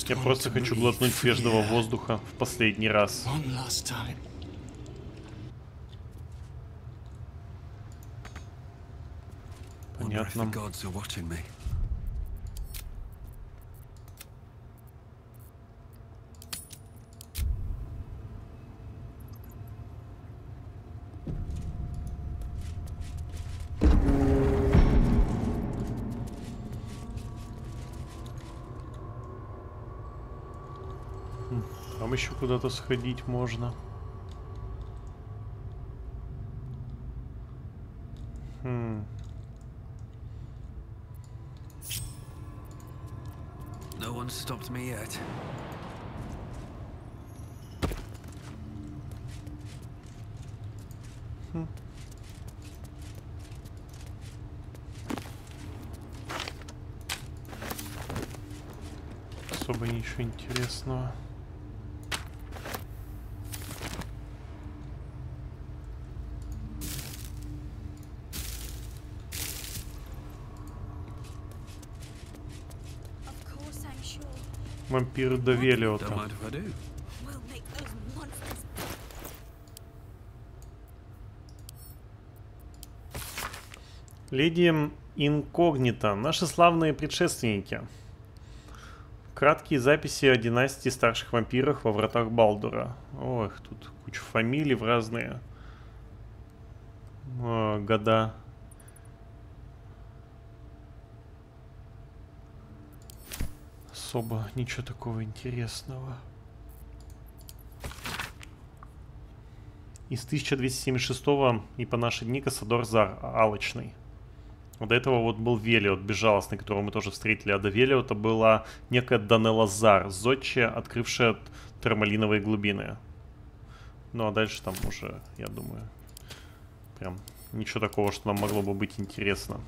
Я просто хочу глотнуть свежего воздуха в последний раз. Понятно. Там еще куда-то сходить можно. Хм. No one stopped me yet. Хм. Особо ничего интересного. Вампиры до Велиота. Леди Инкогнита, наши славные предшественники. Краткие записи о династии старших вампиров во вратах Балдура. Ох, тут куча фамилий в разные о, года. Особо ничего такого интересного. Из 1276 и по наши дни Кассадор Зар, Алочный. Вот до этого вот был Велиот, безжалостный, которого мы тоже встретили. А до Велиота была некая Данелла Зар, зодчая, открывшая термалиновые глубины. Ну а дальше там уже, я думаю, прям ничего такого, что нам могло бы быть интересно.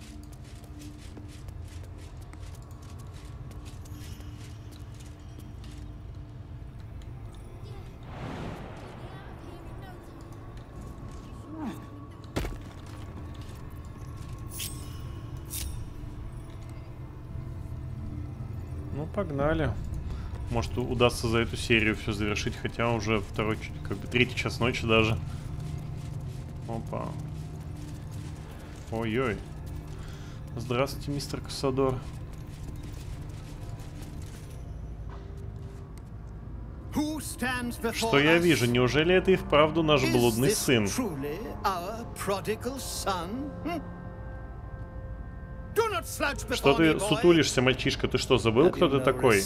Погнали. Может удастся за эту серию все завершить, хотя уже второй, как бы третий час ночи даже. Опа. Ой-ой. Здравствуйте, мистер Кассадор. Что я вижу? Неужели это и вправду наш блудный сын? Что ты сутулишься, мальчишка? Ты что, забыл, кто ты такой?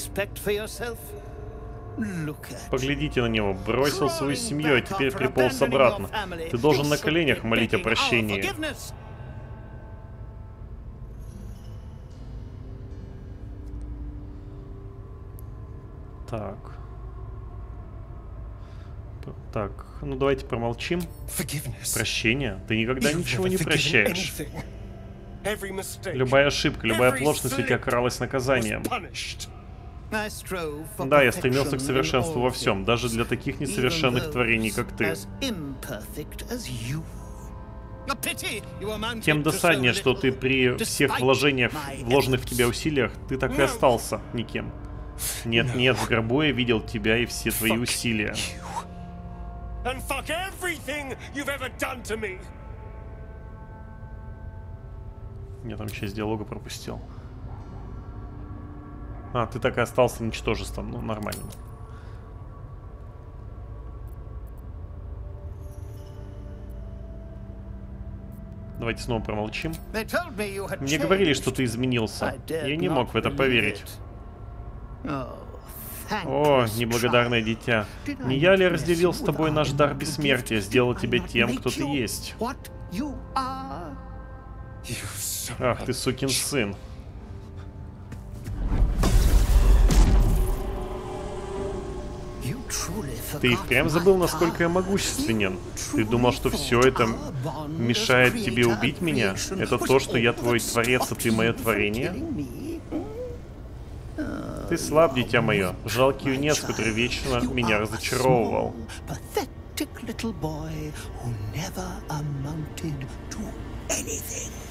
Поглядите на него. Бросил свою семью, а теперь приполз обратно. Ты должен на коленях молить о прощении. Так. Так, ну давайте промолчим. Прощение? Ты никогда ничего не прощаешь. Любая ошибка, любая оплошность ведь окралась наказанием. Да, я стремился к совершенству во всем, даже для таких несовершенных творений, как ты. Тем досаднее, что ты при всех вложениях, вложенных в тебя усилиях, ты так и остался никем. Нет-нет, в гробу я видел тебя и все твои усилия. And fuck everything you've ever done to me. Я там часть диалога пропустил. А, ты так и остался ничтожеством. Ну, нормально. Давайте снова промолчим. Мне говорили, что ты изменился. Я не мог в это поверить. О, неблагодарное дитя. Не я ли разделил с тобой наш дар бессмертия, сделал тебя тем, кто ты есть? Ах ты сукин сын. Ты и впрямь забыл, насколько я могущественен. Ты думал, что все это мешает тебе убить меня? Это то, что я твой творец, а ты мое творение? Ты слаб, дитя мое. Жалкий юнец, который вечно меня разочаровывал. anything.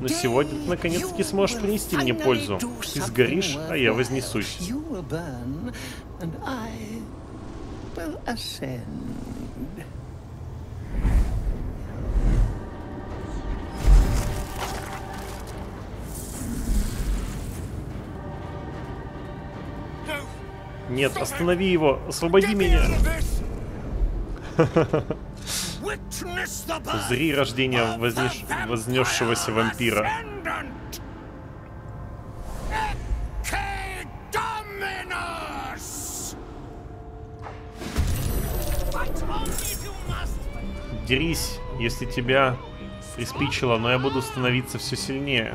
Но сегодня ты наконец-таки сможешь принести мне пользу. Ты сгоришь, а я вознесусь. Нет, останови его! Освободи меня! Зри рождение вознеш... вознесшегося вампира. Дерись, если тебя приспичило, но я буду становиться все сильнее.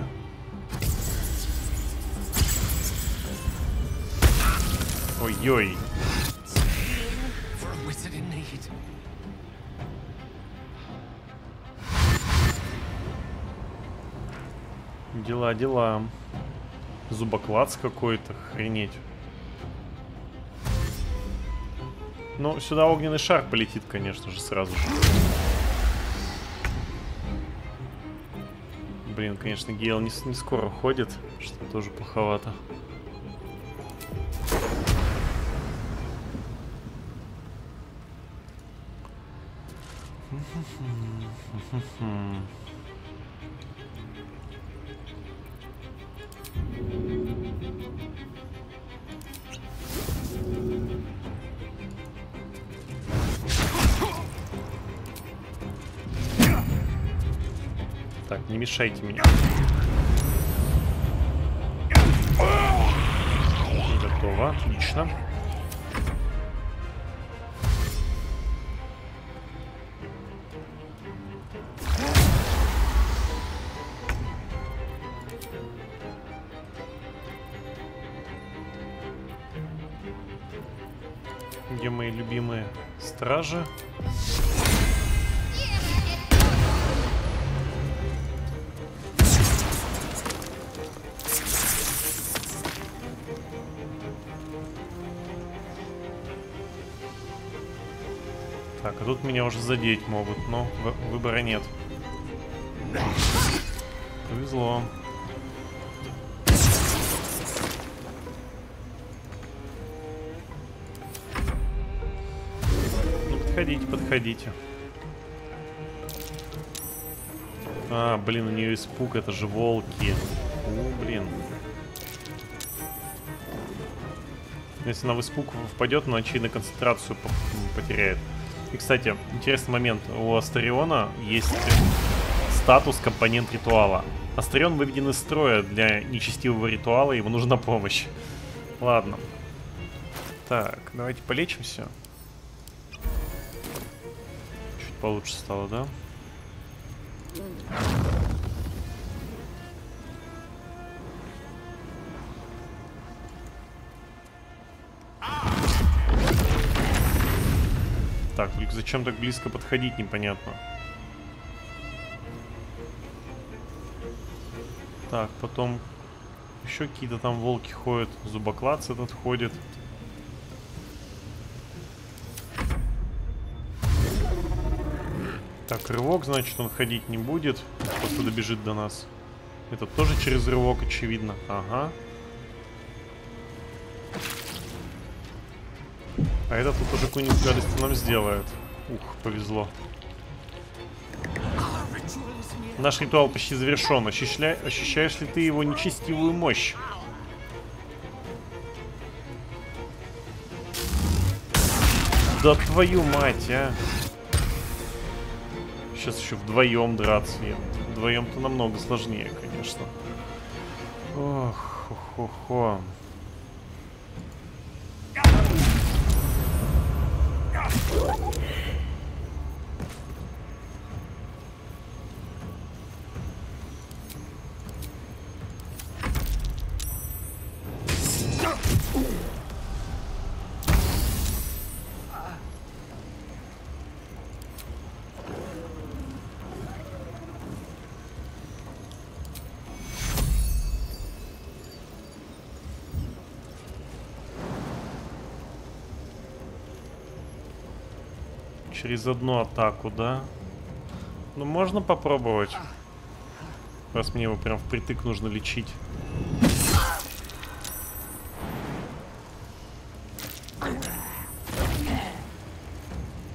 Ой-ой. Дела, дела. Зубоклац какой-то, охренеть. Ну, сюда огненный шар полетит, конечно же, сразу же. Блин, конечно, Гейл не, не скоро ходит, что тоже плоховато. Так, не мешайте меня. Готово, отлично. Где мои любимые стражи? Так, а тут меня уже задеть могут, но выбора нет. Повезло. Ну, подходите, подходите. А, блин, у нее испуг, это же волки. У, блин. Если она в испуг впадет, она очевидно концентрацию потеряет. И, кстати, интересный момент. У Астариона есть статус компонент ритуала. Астарион выведен из строя для нечестивого ритуала, ему нужна помощь. Ладно. Так, давайте полечимся. Получше стало, да? Так, только зачем так близко подходить, непонятно. Так, потом еще какие-то там волки ходят. Зубоклац этот ходит. Рывок, значит, он ходить не будет. Просто добежит до нас. Это тоже через рывок, очевидно. Ага. А этот тут уже какую-нибудь гадость нам сделает. Ух, повезло. Наш ритуал почти завершен. Ощущля... Ощущаешь ли ты его нечестивую мощь? Да твою мать, а! Сейчас еще вдвоем драться. Вдвоем-то намного сложнее, конечно. Ох, хо-хо-хо. Через одну атаку, да? Ну, можно попробовать. Раз мне его прям впритык нужно лечить.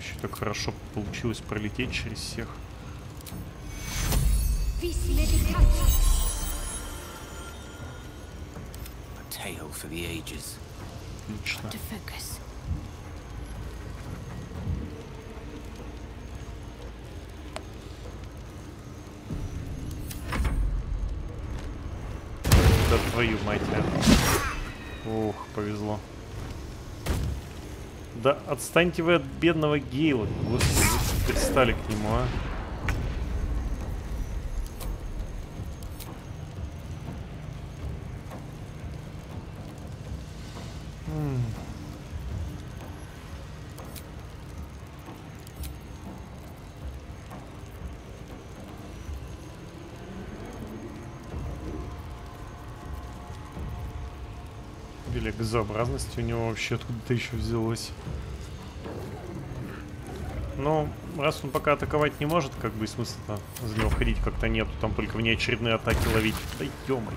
Еще так хорошо получилось пролететь через всех. Отлично. твою мать, а. Ух, повезло. Да отстаньте вы от бедного Гейла. Господи, вы пристали к нему, а. Или у него вообще откуда-то еще взялась. Ну, раз он пока атаковать не может, как бы и смысла-то за него ходить как-то нету, там только внеочередные атаки ловить. Да ё-моё.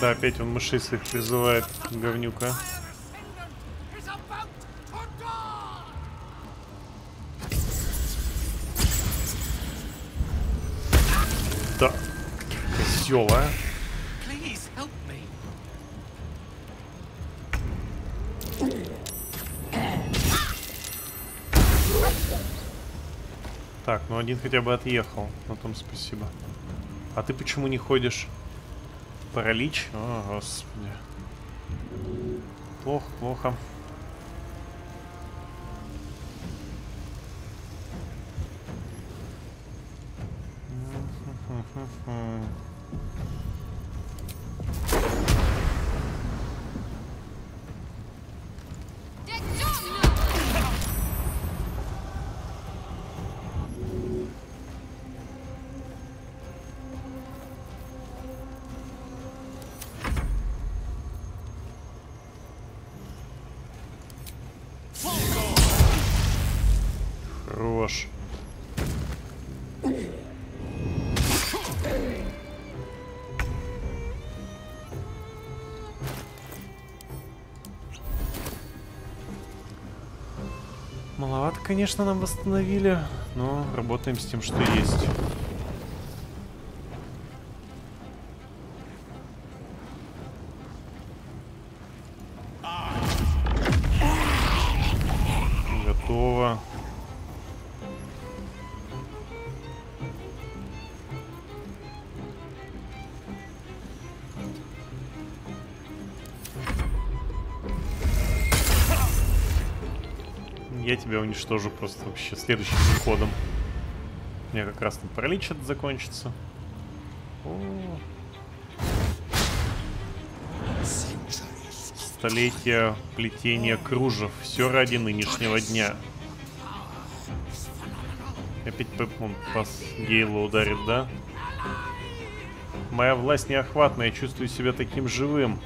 Да, опять он мышей своих призывает, говнюка. Один хотя бы отъехал. На том спасибо. А ты почему не ходишь? Паралич? О, господи. Плохо, плохо. Конечно, нам восстановили, но работаем с тем, что есть. Тебя уничтожу просто вообще следующим ходом. У меня как раз там паралич это закончится. О. Столетие плетения кружев. Все ради нынешнего дня. Опять он по Гейлу ударит, да? Моя власть неохватная, я чувствую себя таким живым.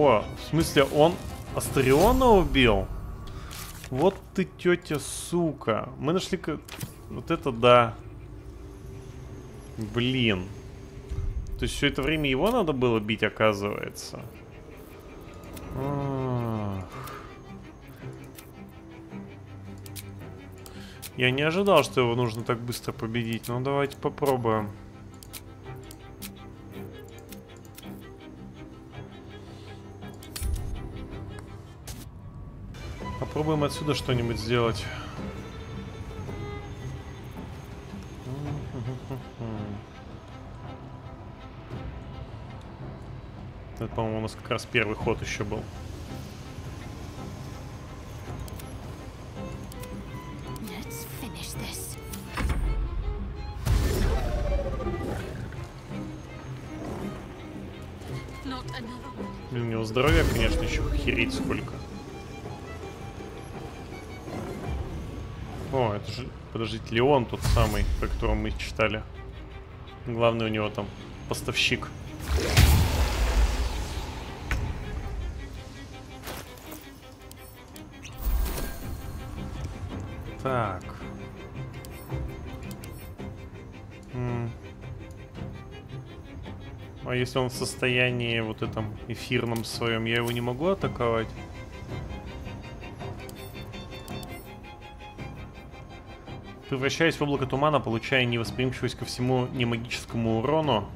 О, в смысле, он Астариона убил? Вот ты, тетя, сука. Мы нашли... Вот это да. Блин. То есть все это время его надо было бить, оказывается. Я не ожидал, что его нужно так быстро победить. Ну, давайте попробуем. Попробуем отсюда что-нибудь сделать. Это, по-моему, у нас как раз первый ход еще был. Блин, у него здоровья, конечно, еще хереть сколько. Это же, подождите, Леон тот самый, про которого мы читали. Главный у него там поставщик. Так. М а если он в состоянии вот этом эфирном своем, я его не могу атаковать? Превращаясь в облако тумана, получая невосприимчивость ко всему немагическому урону,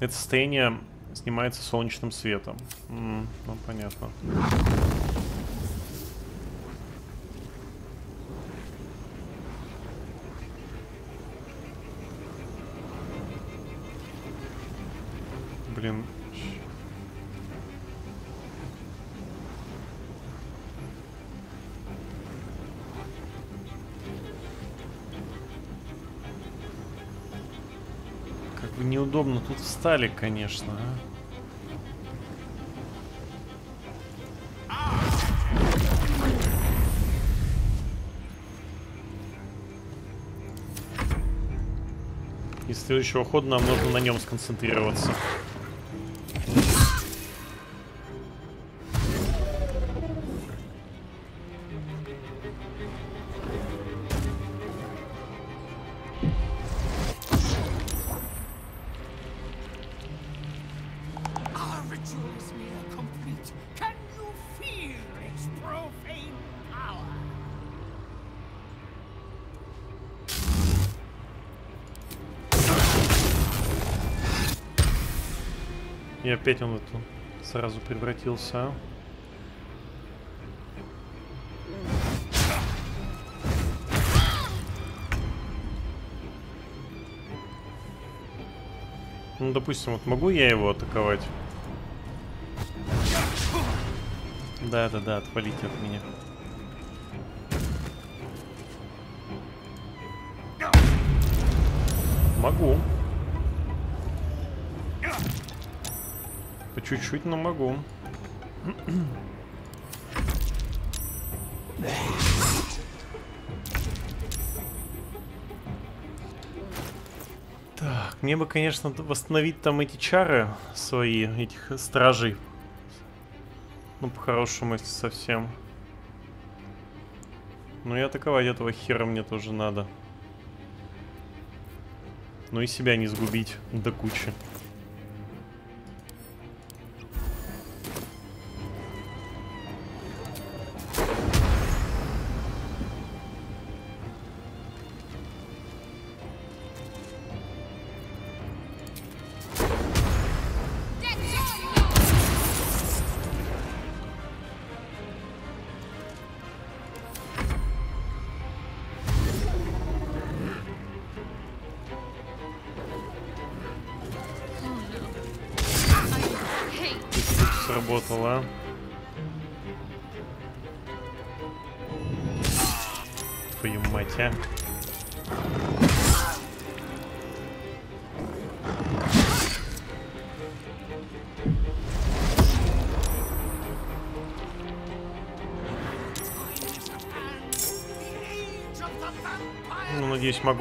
это состояние Снимается солнечным светом. М -м, ну, понятно. Встали, конечно, а. И следующего хода нам нужно на нем сконцентрироваться. Опять он в эту сразу превратился? Ну, допустим, вот могу я его атаковать? Да-да-да, отвалите от меня. Могу. Чуть-чуть, но могу. Так, мне бы, конечно, восстановить там эти чары свои, этих стражей. Ну, по-хорошему, если совсем. Ну и атаковать этого хера мне тоже надо. Ну и себя не сгубить до кучи.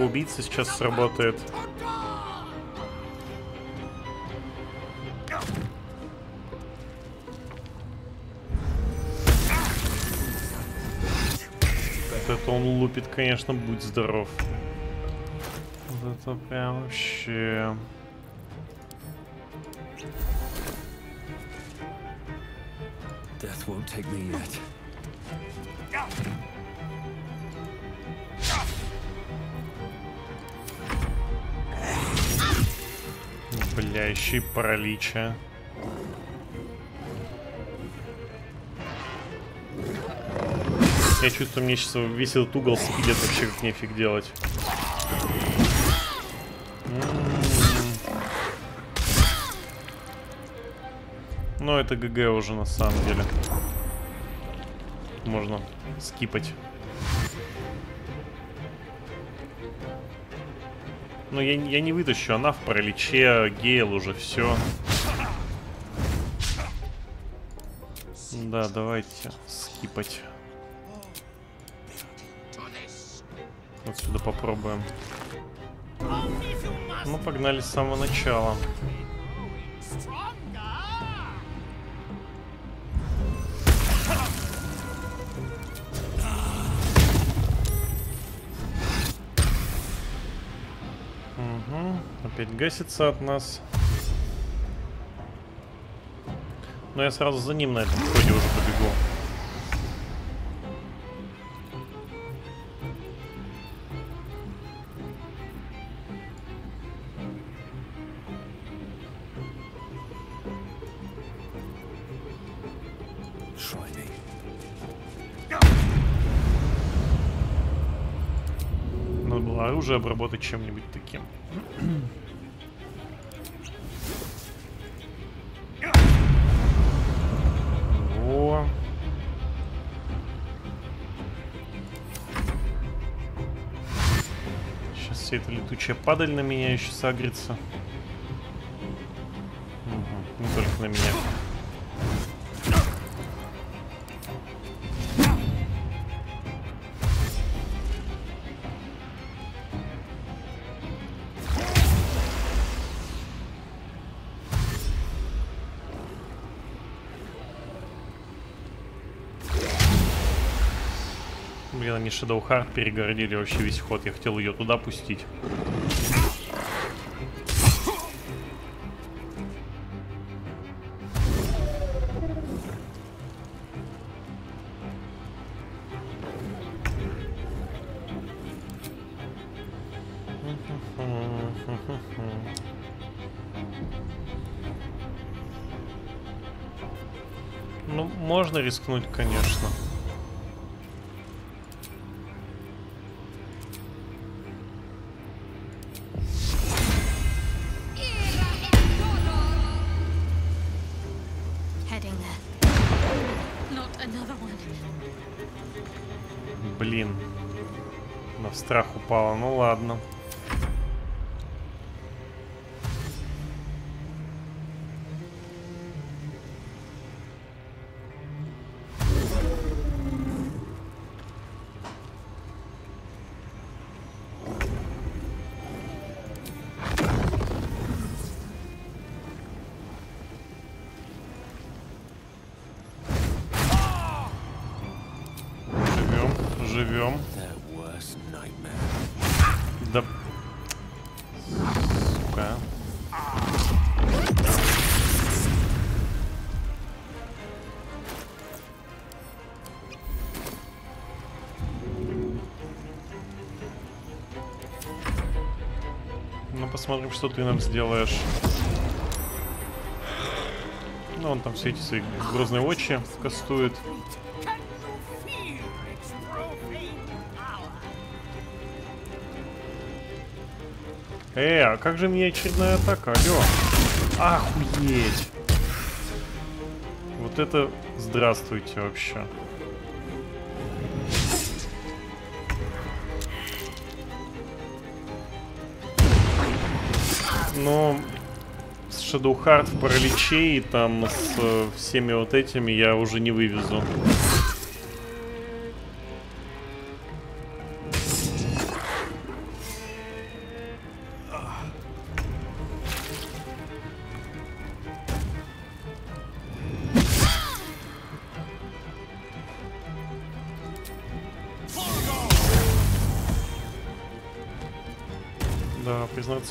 Убиться, сейчас сработает. лупит, конечно, будь здоров. Вот это прям вообще... И паралича. Я чувствую, мне сейчас весь этот угол спилит вообще как нефиг делать. Но это ГГ уже на самом деле. Можно скипать. Но я, я не вытащу, она в параличе, Гейл уже все. Да, давайте скипать. Отсюда попробуем. Ну, погнали с самого начала. опять гасится от нас. Но я сразу за ним на этом ходе уже побегу. оружие обработать чем-нибудь таким. Летучая падаль на меня еще сагрится. Угу, не только на меня. Блин, они Shadow Heart перегородили вообще весь ход. Я хотел ее туда пустить. Рискнуть, конечно. Блин. На страх упала. Ну ладно. Живем, посмотрим, что ты нам сделаешь. Ну, он там все эти свои грозные очи кастует. Э, а как же мне очередная атака? Алло. Охуеть. Вот это здравствуйте вообще. Но с Shadow Heart в параличе и там с э, всеми вот этими я уже не вывезу.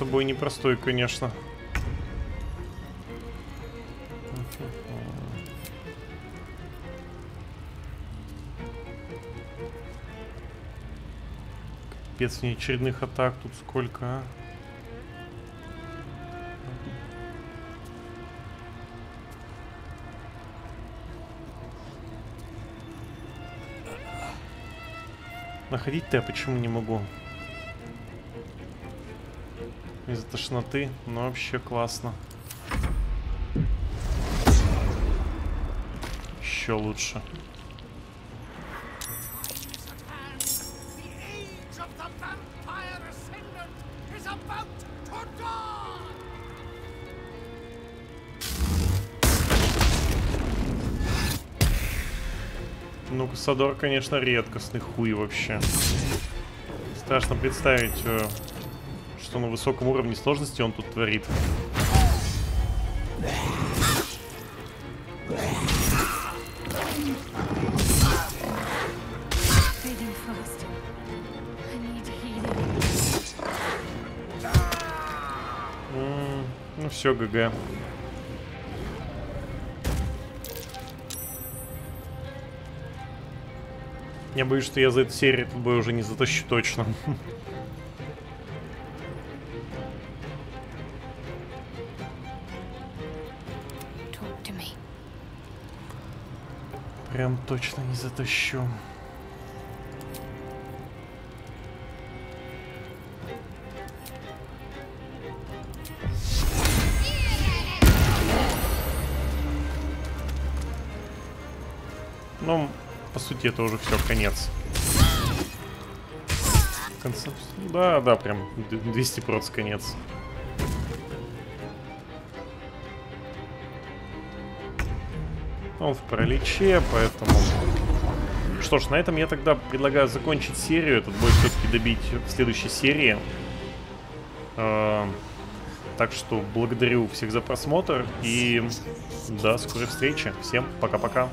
Да, признаться, бой непростой, конечно. Капец, неочередных атак тут сколько, а? Находить-то я почему не могу? Из-за тошноты, но вообще классно. Еще лучше. Ну, Кассадор, конечно, редкостный хуй вообще. Страшно представить, э, что на высоком уровне сложности он тут творит. Ну все, ГГ. Я боюсь, что я за эту серию этот бой уже не затащу точно. точно не затащу. Ну, по сути, это уже все, конец. Концеп... Да, да, прям 200 проц конец. Он в параличе, поэтому... Что ж, на этом я тогда предлагаю закончить серию. Этот бой все-таки добить в следующей серии. А, так что благодарю всех за просмотр и до скорой встречи. Всем пока-пока.